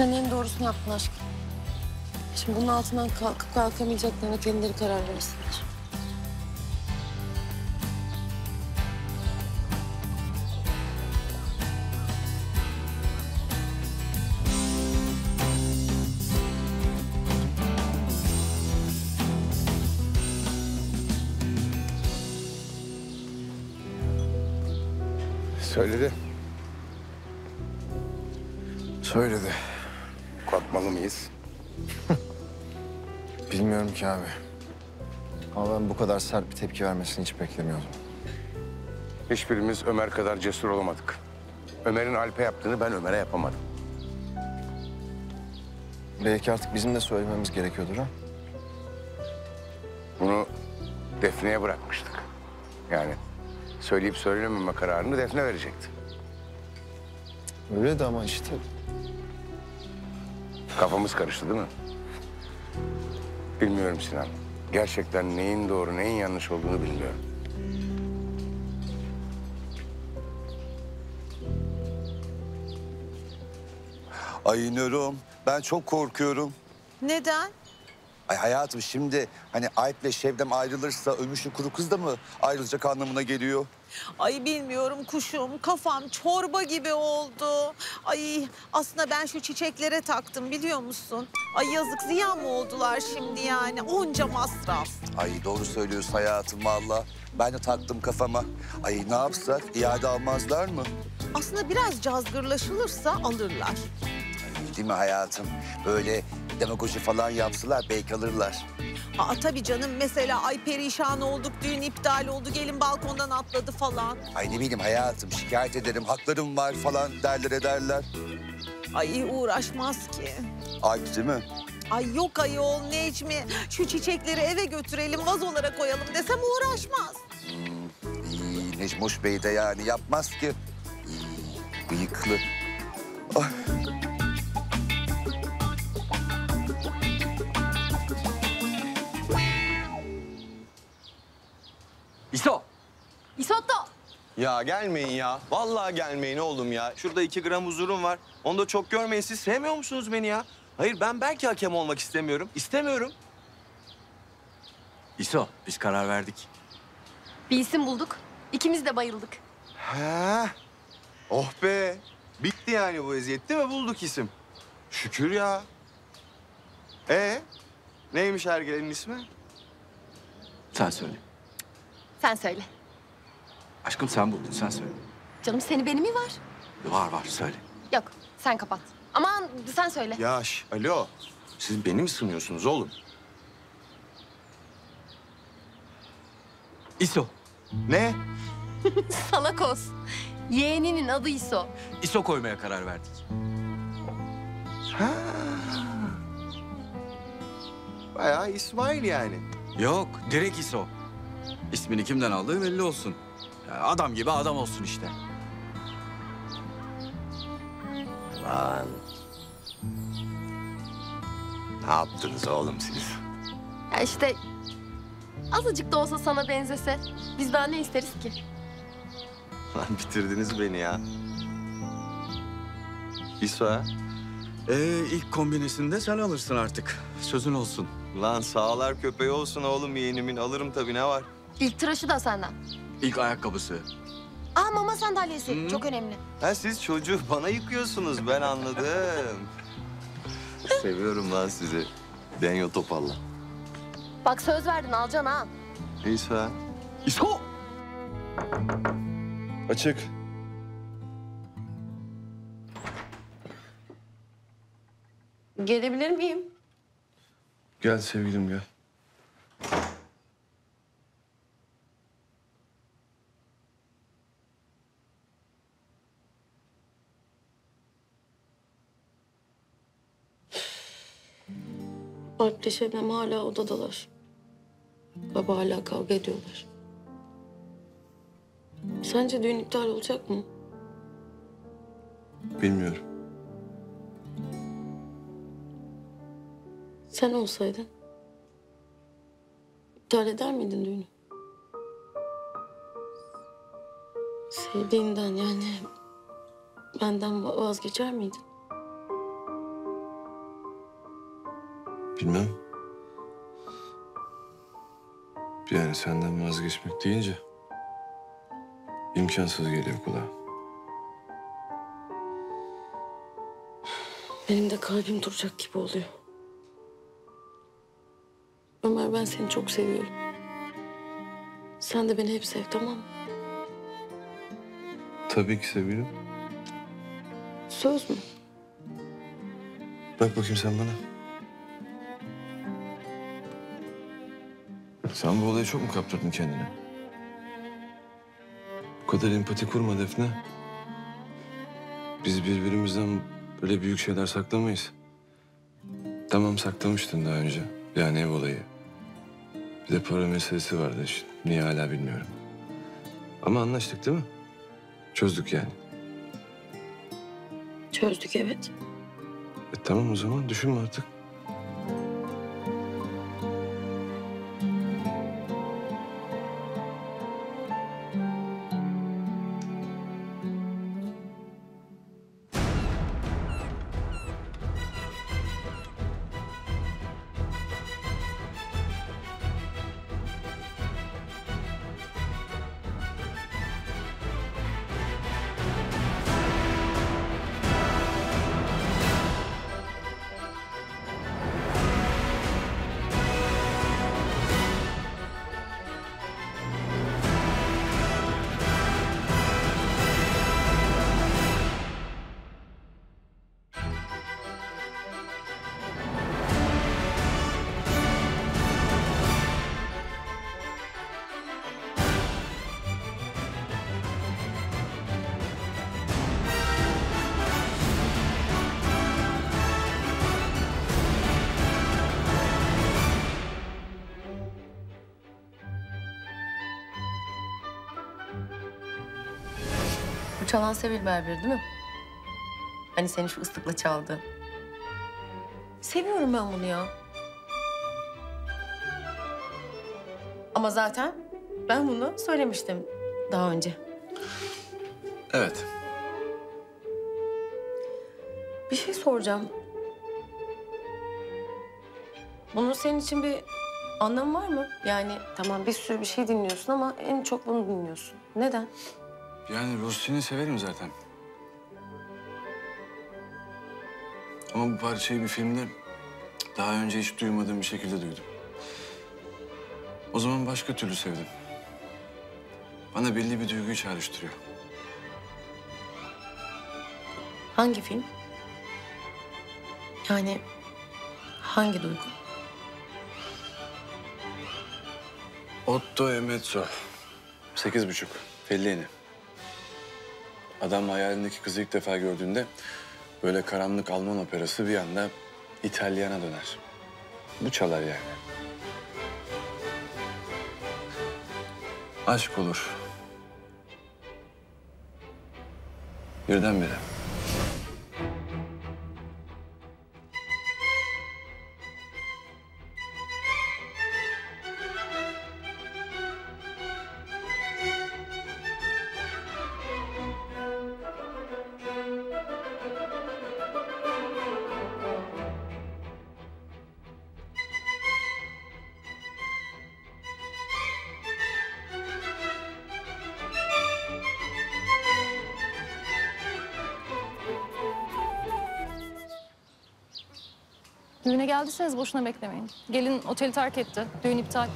S6: Sen en doğrusunu yaptın aşkım. Şimdi bunun altından kalkıp kalkamayacaklarına kendileri karar versinler.
S5: Söyledi.
S3: Söyledi.
S5: Korkmalı mıyız?
S4: Bilmiyorum ki abi. Ama ben bu kadar sert bir tepki vermesini hiç beklemiyordum.
S5: Hiçbirimiz Ömer kadar cesur olamadık. Ömer'in Alp'e yaptığını ben Ömer'e yapamadım.
S4: Belki artık bizim de söylememiz gerekiyordur ha.
S5: Bunu Defne'ye bırakmıştık. Yani söyleyip söylememe kararını Defne verecekti.
S4: Öyle de ama işte.
S5: Kafamız karıştı değil mi? Bilmiyorum Sinan. Gerçekten neyin doğru, neyin yanlış olduğunu bilmiyorum.
S2: Ay Ben çok korkuyorum.
S8: Neden?
S2: Ay hayatım şimdi hani Alp'le Şevdem ayrılırsa Ömüş'ün kuru kız da mı ayrılacak anlamına geliyor?
S8: Ay bilmiyorum kuşum. Kafam çorba gibi oldu. Ay aslında ben şu çiçeklere taktım biliyor musun? Ay yazık ziyan mı oldular şimdi yani? Onca masraf.
S2: Ay doğru söylüyorsun hayatım valla. Ben de taktım kafama. Ay ne yapsak? İade almazlar mı?
S8: Aslında biraz cazgırlaşılırsa alırlar.
S2: Değil mi hayatım? Böyle demagoji falan yapsalar belki alırlar.
S8: Aa tabii canım mesela ay perişan olduk, düğün iptal oldu, gelin balkondan atladı falan.
S2: Ay ne bileyim hayatım şikayet ederim, haklarım var falan derler ederler.
S8: Ay uğraşmaz ki.
S2: Alp değil mi?
S8: Ay yok ayol Necmi. Şu çiçekleri eve götürelim, vazolara koyalım desem uğraşmaz.
S2: İyi, Necmoş Bey de yani yapmaz ki. İyi, bıyıklı. Ay.
S16: İso.
S12: İsotto.
S16: Ya gelmeyin ya. Vallahi gelmeyin oğlum ya. Şurada iki gram huzurum var. Onu da çok görmeyin. Siz sevmiyor musunuz beni ya? Hayır ben belki hakem olmak istemiyorum. İstemiyorum. İso biz karar verdik.
S12: Bir isim bulduk. İkimiz de bayıldık.
S16: He. Oh be. Bitti yani bu eziyet değil mi? Bulduk isim. Şükür ya. Ee, neymiş Ergelen'in ismi?
S13: Sen söyle.
S12: Sen söyle.
S13: Aşkım sen buldun sen söyle.
S12: Canım seni benim mi var?
S13: Var var söyle.
S12: Yok sen kapat. Aman sen söyle.
S16: Yaş, alo. Siz beni mi sınıyorsunuz oğlum?
S13: İso.
S16: Ne?
S12: Salakos. Yeğeninin adı İso.
S13: İso koymaya karar verdik.
S16: Ha. Bayağı İsmail yani.
S13: Yok direkt İso. İsmini kimden aldığı belli olsun. Ya adam gibi adam olsun işte.
S16: Lan. Ne yaptınız oğlum siz?
S12: Ya işte azıcık da olsa sana benzese biz daha ne isteriz ki?
S16: Lan bitirdiniz beni ya. İso ha?
S13: Ee, ilk kombinesini de sen alırsın artık. Sözün olsun.
S16: Lan sağlar köpeği olsun oğlum yeğenimin. Alırım tabii ne var?
S12: İlk tıraşı da senden.
S13: İlk ayakkabısı.
S12: Aa mama sandalyesi çok önemli.
S16: Ha siz çocuğu bana yıkıyorsunuz ben anladım. Seviyorum lan sizi. Denyo Topal'la.
S12: Bak söz verdin alacaksın ha.
S16: İso ha?
S13: İso!
S3: Açık.
S6: Gelebilir miyim?
S3: Gel sevgilim gel.
S6: Şebnem hala odadalar. Baba hala kavga ediyorlar. Sence düğün iptal olacak mı?
S3: Bilmiyorum.
S6: Sen olsaydın iptal eder miydin düğünü? Sevdiğinden yani benden va- vazgeçer miydin?
S3: Bilmem. Yani senden vazgeçmek deyince imkansız geliyor kulağa.
S6: Benim de kalbim duracak gibi oluyor. Ömer ben seni çok seviyorum. Sen de beni hep sev tamam mı?
S3: Tabii ki seviyorum.
S6: Söz mü?
S3: Bak bakayım sen bana. Sen bu olaya çok mu kaptırdın kendini? Bu kadar empati kurma Defne. Biz birbirimizden böyle büyük şeyler saklamayız. Tamam saklamıştın daha önce. Yani ev olayı. Bir de para meselesi vardı işte. Niye hala bilmiyorum. Ama anlaştık değil mi? Çözdük yani.
S6: Çözdük evet.
S3: E, tamam o zaman düşünme artık.
S6: Çalan Sevil Berber değil mi? Hani seni şu ıslıkla çaldı. Seviyorum ben bunu ya. Ama zaten ben bunu söylemiştim daha önce.
S3: Evet.
S6: Bir şey soracağım. Bunun senin için bir anlamı var mı? Yani tamam bir sürü bir şey dinliyorsun ama en çok bunu dinliyorsun. Neden?
S3: Yani Rossi'ni severim zaten. Ama bu parçayı bir filmde daha önce hiç duymadığım bir şekilde duydum. O zaman başka türlü sevdim. Bana belli bir duyguyu çağrıştırıyor.
S6: Hangi film? Yani hangi duygu?
S3: Otto Emezzo. Sekiz buçuk. Fellini. Adam hayalindeki kızı ilk defa gördüğünde böyle karanlık Alman operası bir anda İtalyana döner. Bu çalar yani. Aşk olur. Birdenbire.
S29: Geldiyseniz boşuna beklemeyin. Gelin oteli terk etti. Düğün iptal.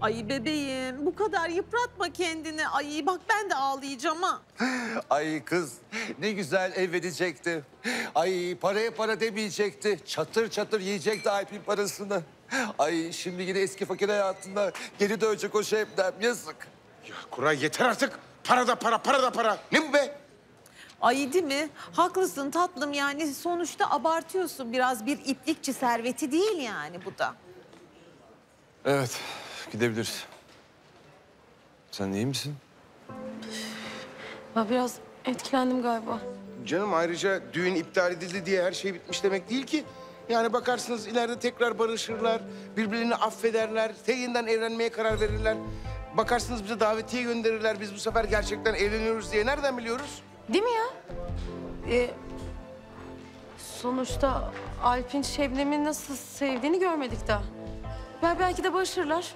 S1: Ay bebeğim bu kadar yıpratma kendini. Ay bak ben de ağlayacağım ha.
S2: Ay kız ne güzel ev verecekti. Ay paraya para demeyecekti. Çatır çatır yiyecekti Alp'in parasını. Ay şimdi yine eski fakir hayatında geri dönecek o Şebnem yazık.
S5: Kuray yeter artık. Para da para, para da para. Ne bu be?
S1: Ay değil mi? Haklısın tatlım yani sonuçta abartıyorsun biraz bir iplikçi serveti değil yani bu da.
S3: Evet, gidebiliriz. Sen iyi misin?
S6: Ben biraz etkilendim galiba.
S5: Canım ayrıca düğün iptal edildi diye her şey bitmiş demek değil ki. Yani bakarsınız ileride tekrar barışırlar, birbirlerini affederler, yeniden evlenmeye karar verirler. Bakarsınız bize davetiye gönderirler, biz bu sefer gerçekten evleniyoruz diye nereden biliyoruz?
S6: Değil mi ya? Ee, sonuçta Alp'in Şebnem'i nasıl sevdiğini görmedik daha. Bel- belki de barışırlar.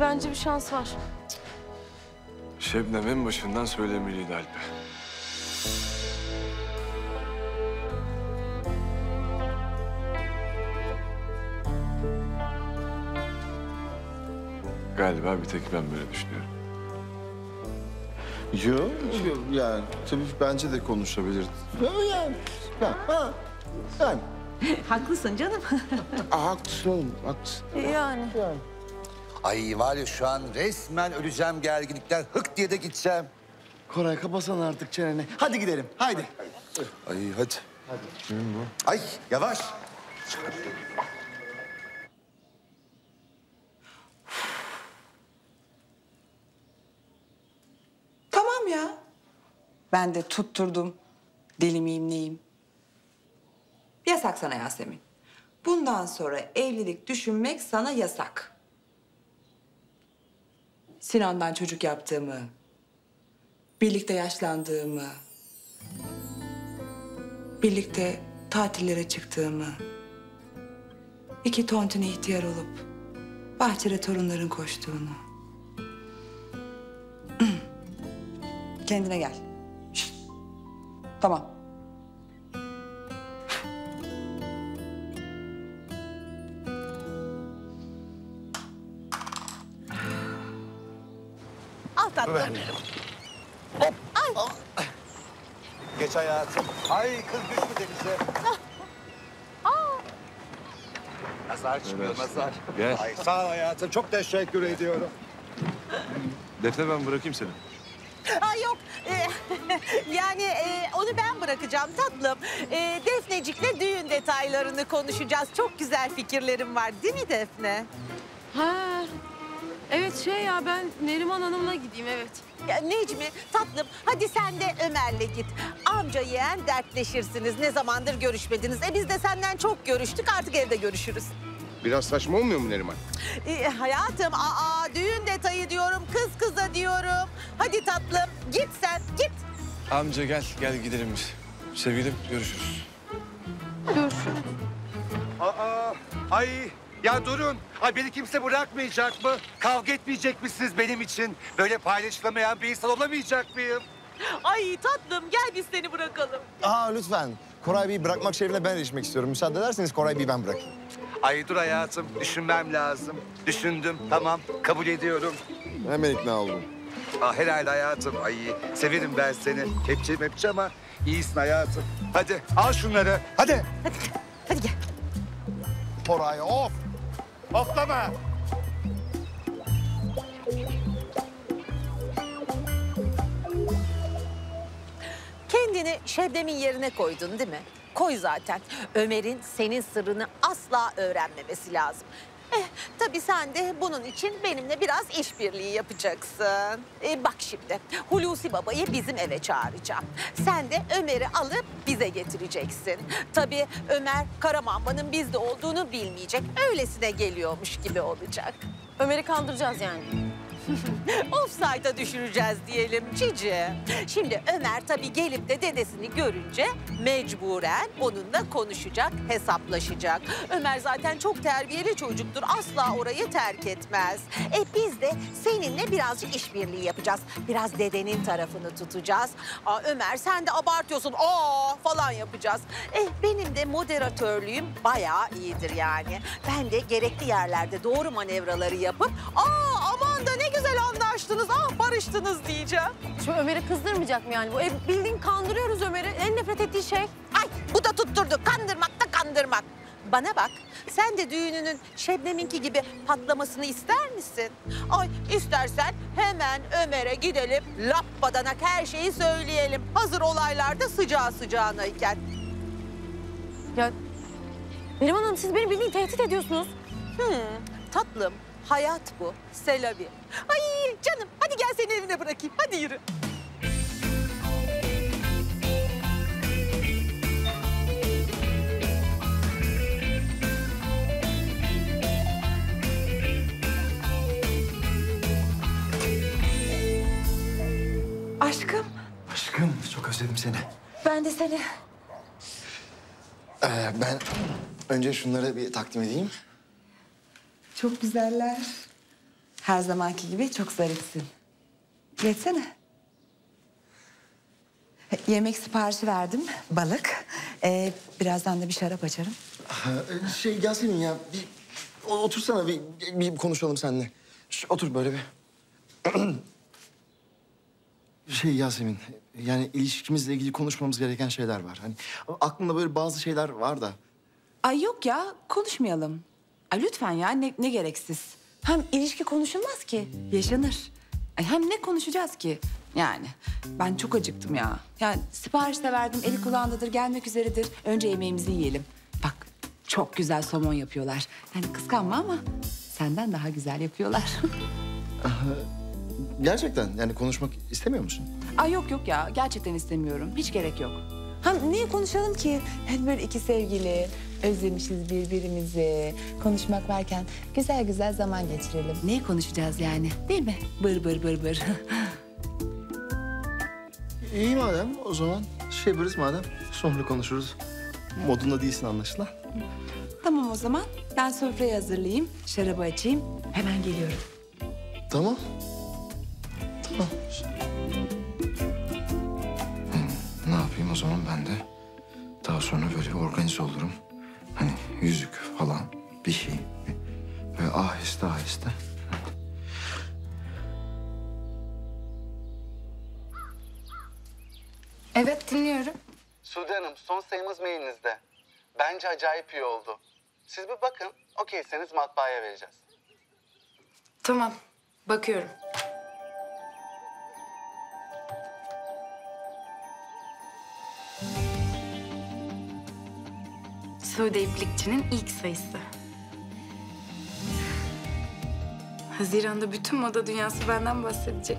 S6: Bence bir şans var.
S3: Şebnem en başından söylemeliydi Alp'e. Galiba bir tek ben böyle düşünüyorum.
S25: Yok, yani tabii bence de konuşabilir. Yani, ha, yani.
S1: Haklısın canım.
S5: Aa, haklısın oğlum, haklısın.
S1: yani.
S2: Ay var ya şu an resmen öleceğim gerginlikten. Hık diye de gideceğim.
S25: Koray kapasana artık çeneni. Hadi gidelim, haydi.
S2: Ay hadi.
S25: Hadi.
S2: Kimin bu? Ay yavaş.
S11: Tamam ya. Ben de tutturdum. Deli miyim neyim? Yasak sana Yasemin. Bundan sonra evlilik düşünmek sana yasak. Sinan'dan çocuk yaptığımı, birlikte yaşlandığımı, birlikte tatillere çıktığımı, iki tontine ihtiyar olup bahçede torunların koştuğunu. Kendine gel. Tamam.
S1: Al tatlım.
S2: Ver.
S1: Hop. Ay.
S2: Geç hayatım. Ay kız düştü denize. Nazar çıkıyor nazar.
S3: Gel.
S2: Ay sağ ol hayatım. Çok teşekkür ediyorum.
S3: Defne ben bırakayım seni.
S1: Yani e, onu ben bırakacağım tatlım. E, Defnecik'le düğün detaylarını konuşacağız. Çok güzel fikirlerim var değil mi Defne?
S6: Ha. Evet şey ya ben Neriman Hanım'la gideyim evet.
S1: Ya Necmi tatlım hadi sen de Ömer'le git. Amca yeğen dertleşirsiniz. Ne zamandır görüşmediniz. E biz de senden çok görüştük artık evde görüşürüz.
S5: Biraz saçma olmuyor mu Neriman?
S1: E, hayatım aa düğün detayı diyorum kız kıza diyorum. Hadi tatlım git sen git.
S3: Amca gel, gel gidelim biz. Sevgilim görüşürüz.
S6: Görüşürüz.
S2: Aa, ay ya durun. Ay beni kimse bırakmayacak mı? Kavga etmeyecek misiniz benim için? Böyle paylaşılamayan bir insan olamayacak mıyım?
S1: Ay tatlım gel biz seni bırakalım.
S25: Aa lütfen. Koray Bey'i bırakmak şehrine ben erişmek istiyorum. Müsaade ederseniz Koray Bey'i ben bırakayım.
S2: Ay dur hayatım, düşünmem lazım. Düşündüm, tamam, kabul ediyorum.
S25: Hemen ikna oldum.
S2: Ah, herhalde hayatım. Ay severim ben seni. Kepçe mepçe ama iyisin hayatım. Hadi al şunları, hadi.
S1: Hadi gel.
S25: Koray of!
S2: Hoplama.
S1: Kendini Şebnem'in yerine koydun değil mi? Koy zaten. Ömer'in senin sırrını asla öğrenmemesi lazım. Eh, tabii sen de bunun için benimle biraz işbirliği yapacaksın. Eh, bak şimdi, Hulusi Baba'yı bizim eve çağıracağım. Sen de Ömer'i alıp bize getireceksin. Tabii Ömer Karamanba'nın bizde olduğunu bilmeyecek. Öylesine geliyormuş gibi olacak.
S6: Ömer'i kandıracağız yani.
S1: Offside'a düşüreceğiz diyelim Cici. Şimdi Ömer tabii gelip de dedesini görünce mecburen onunla konuşacak, hesaplaşacak. Ömer zaten çok terbiyeli çocuktur. Asla orayı terk etmez. E biz de seninle birazcık işbirliği yapacağız. Biraz dedenin tarafını tutacağız. Aa, Ömer sen de abartıyorsun. Aa falan yapacağız. Eh benim de moderatörlüğüm bayağı iyidir yani. Ben de gerekli yerlerde doğru manevraları yapıp aa aman da ne güzel anlaştınız, ah barıştınız diyeceğim.
S6: Şu Ömer'i kızdırmayacak mı yani? Bu ev bildiğin kandırıyoruz Ömer'i. En nefret ettiği şey.
S1: Ay bu da tutturdu. Kandırmak da kandırmak. Bana bak, sen de düğününün Şebnem'inki gibi patlamasını ister misin? Ay istersen hemen Ömer'e gidelim, lap badanak her şeyi söyleyelim. Hazır olaylarda sıcağı sıcağınayken.
S6: Ya Neriman Hanım siz beni bildiğin tehdit ediyorsunuz.
S1: Hmm, tatlım, hayat bu. Selabi. Ay canım, hadi gel seni evine bırakayım. Hadi yürü.
S11: Aşkım,
S25: Aşkım çok özledim seni.
S11: ben de seni.
S25: Ee, ben önce şunları bir takdim edeyim.
S11: Çok güzeller. Her zamanki gibi çok zarifsin. Geçsene. Yemek siparişi verdim, balık. Ee, birazdan da bir şarap açarım.
S25: Ha, şey Yasemin ya bir otursana bir, bir konuşalım seninle. Şu, otur böyle bir. şey Yasemin yani ilişkimizle ilgili konuşmamız gereken şeyler var. Hani aklımda böyle bazı şeyler var da.
S11: Ay yok ya, konuşmayalım. Ay lütfen ya, ne, ne gereksiz. Hem ilişki konuşulmaz ki, yaşanır. Ay hem ne konuşacağız ki? Yani ben çok acıktım ya. Yani sipariş de verdim, eli kulağındadır, gelmek üzeredir. Önce yemeğimizi yiyelim. Bak çok güzel somon yapıyorlar. Yani kıskanma ama senden daha güzel yapıyorlar.
S25: Gerçekten yani konuşmak istemiyor musun?
S11: Ay yok yok ya, gerçekten istemiyorum. Hiç gerek yok. Hem niye konuşalım ki? Hem böyle iki sevgili, özlemişiz birbirimizi. Konuşmak varken güzel güzel zaman geçirelim. Neyi konuşacağız yani? Değil mi? Bır bır bır bır.
S25: İyi madem o zaman şey yaparız madem sonra konuşuruz. Modunda değilsin anlaşılan.
S11: tamam o zaman. Ben sofrayı hazırlayayım, şarabı açayım. Hemen geliyorum.
S25: Tamam. Tamam. Ne yapayım o zaman ben de? Daha sonra böyle organize olurum. Hani yüzük falan bir şey. Böyle aheste aheste.
S17: Evet dinliyorum.
S13: Sude Hanım son sayımız mailinizde. Bence acayip iyi oldu. Siz bir bakın, okeyseniz matbaaya vereceğiz.
S17: Tamam bakıyorum.
S10: Sude İplikçi'nin ilk sayısı. Haziran'da bütün moda dünyası benden bahsedecek.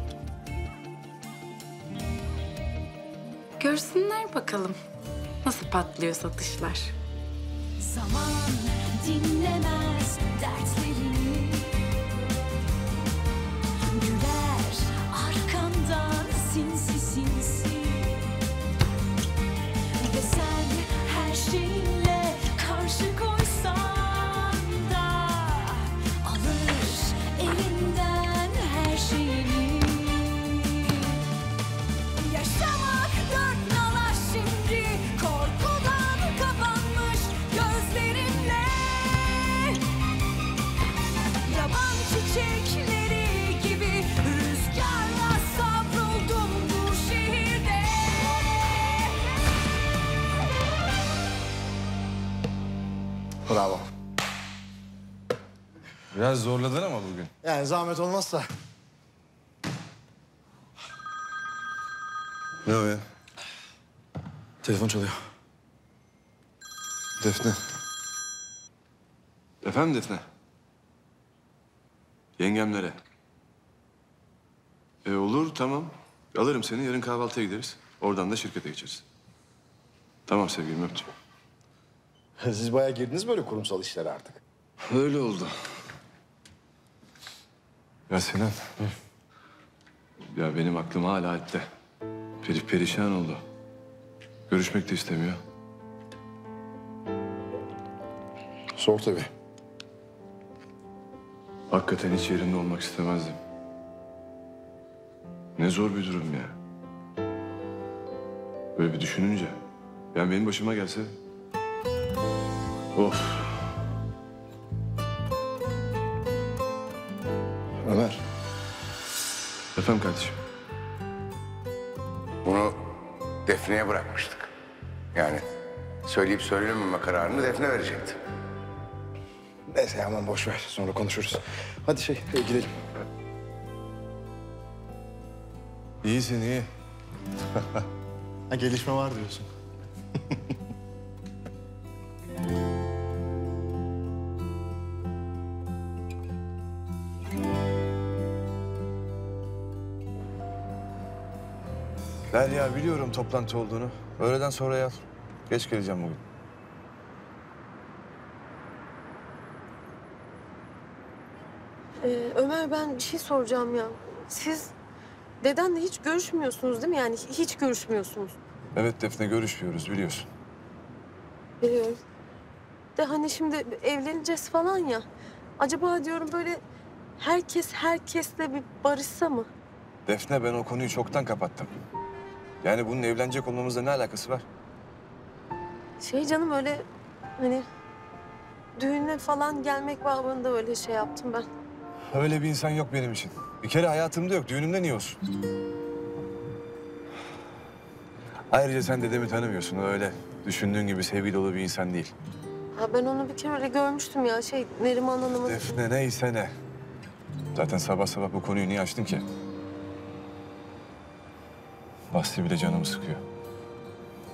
S10: Görsünler bakalım nasıl patlıyor satışlar.
S17: Zaman dinlemez dertlerini
S3: Bravo. Biraz zorladın ama bugün.
S25: Yani zahmet olmazsa.
S3: Ne o ya?
S25: Telefon çalıyor.
S3: Defne. Efendim Defne? Yengemlere. E olur tamam. Alırım seni yarın kahvaltıya gideriz. Oradan da şirkete geçeriz. Tamam sevgilim öptüm.
S25: Siz bayağı girdiniz böyle kurumsal işlere artık.
S3: Öyle oldu. Ya Sinan. Ya benim aklım hala Alp'te. Perif perişan oldu. Görüşmek de istemiyor.
S25: Zor tabii.
S3: Hakikaten hiç yerinde olmak istemezdim. Ne zor bir durum ya. Böyle bir düşününce. Yani benim başıma gelse... Of.
S5: Ömer.
S3: Efendim kardeşim.
S5: Bunu Defne'ye bırakmıştık. Yani söyleyip söylememe kararını Defne verecekti.
S25: Neyse aman boş ver. Sonra konuşuruz. Hadi şey e, gidelim.
S3: İyisin iyi.
S25: ha, gelişme var diyorsun.
S3: Ver ya biliyorum toplantı olduğunu. Öğleden sonra yaz. Geç geleceğim bugün.
S6: Ee, Ömer ben bir şey soracağım ya. Siz dedenle hiç görüşmüyorsunuz değil mi? Yani hiç görüşmüyorsunuz.
S3: Evet Defne görüşmüyoruz biliyorsun.
S6: Biliyorum. De hani şimdi evleneceğiz falan ya. Acaba diyorum böyle herkes herkesle bir barışsa mı?
S3: Defne ben o konuyu çoktan kapattım. Yani bunun evlenecek olmamızla ne alakası var?
S6: Şey canım öyle hani düğüne falan gelmek babında öyle şey yaptım ben.
S3: Öyle bir insan yok benim için. Bir kere hayatımda yok. Düğünümde niye olsun? Ayrıca sen dedemi tanımıyorsun. O öyle düşündüğün gibi sevgi dolu bir insan değil.
S6: Ha ben onu bir kere öyle görmüştüm ya şey Neriman Hanım'ın.
S3: Defne neyse ne. Zaten sabah sabah bu konuyu niye açtın ki? Bahsi bile canımı sıkıyor.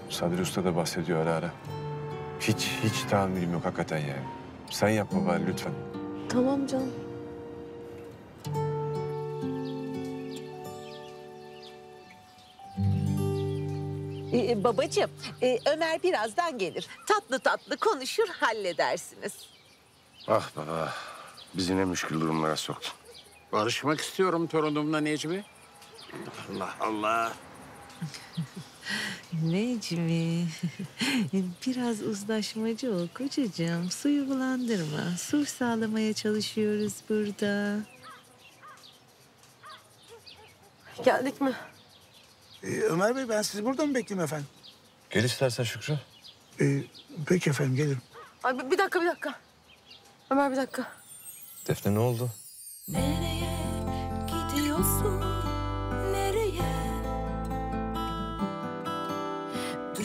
S3: Sadri Usta da bahsediyor ara ara. Hiç, hiç tahammülüm yok hakikaten yani. Sen yapma bari lütfen.
S6: Tamam canım.
S1: Ee, babacığım, e, Ömer birazdan gelir. Tatlı tatlı konuşur, halledersiniz.
S5: Ah baba. Bizi ne müşkül durumlara soktun.
S7: Barışmak istiyorum torunumla Necmi. Allah Allah.
S1: Necmi, biraz uzlaşmacı ol kocacığım. Suyu bulandırma. Sulh sağlamaya çalışıyoruz burada.
S6: Geldik mi?
S30: Ee, Ömer Bey ben sizi burada mı bekleyeyim efendim?
S3: Gel istersen Şükrü.
S30: Ee, peki efendim gelirim.
S6: Ay bir bir dakika bir dakika. Ömer bir dakika.
S3: Defne ne oldu?
S17: Nereye gidiyorsun?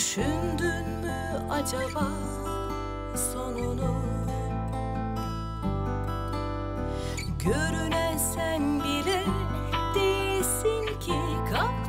S17: Düşündün mü acaba sonunu? Görünen sen bile değilsin ki kal.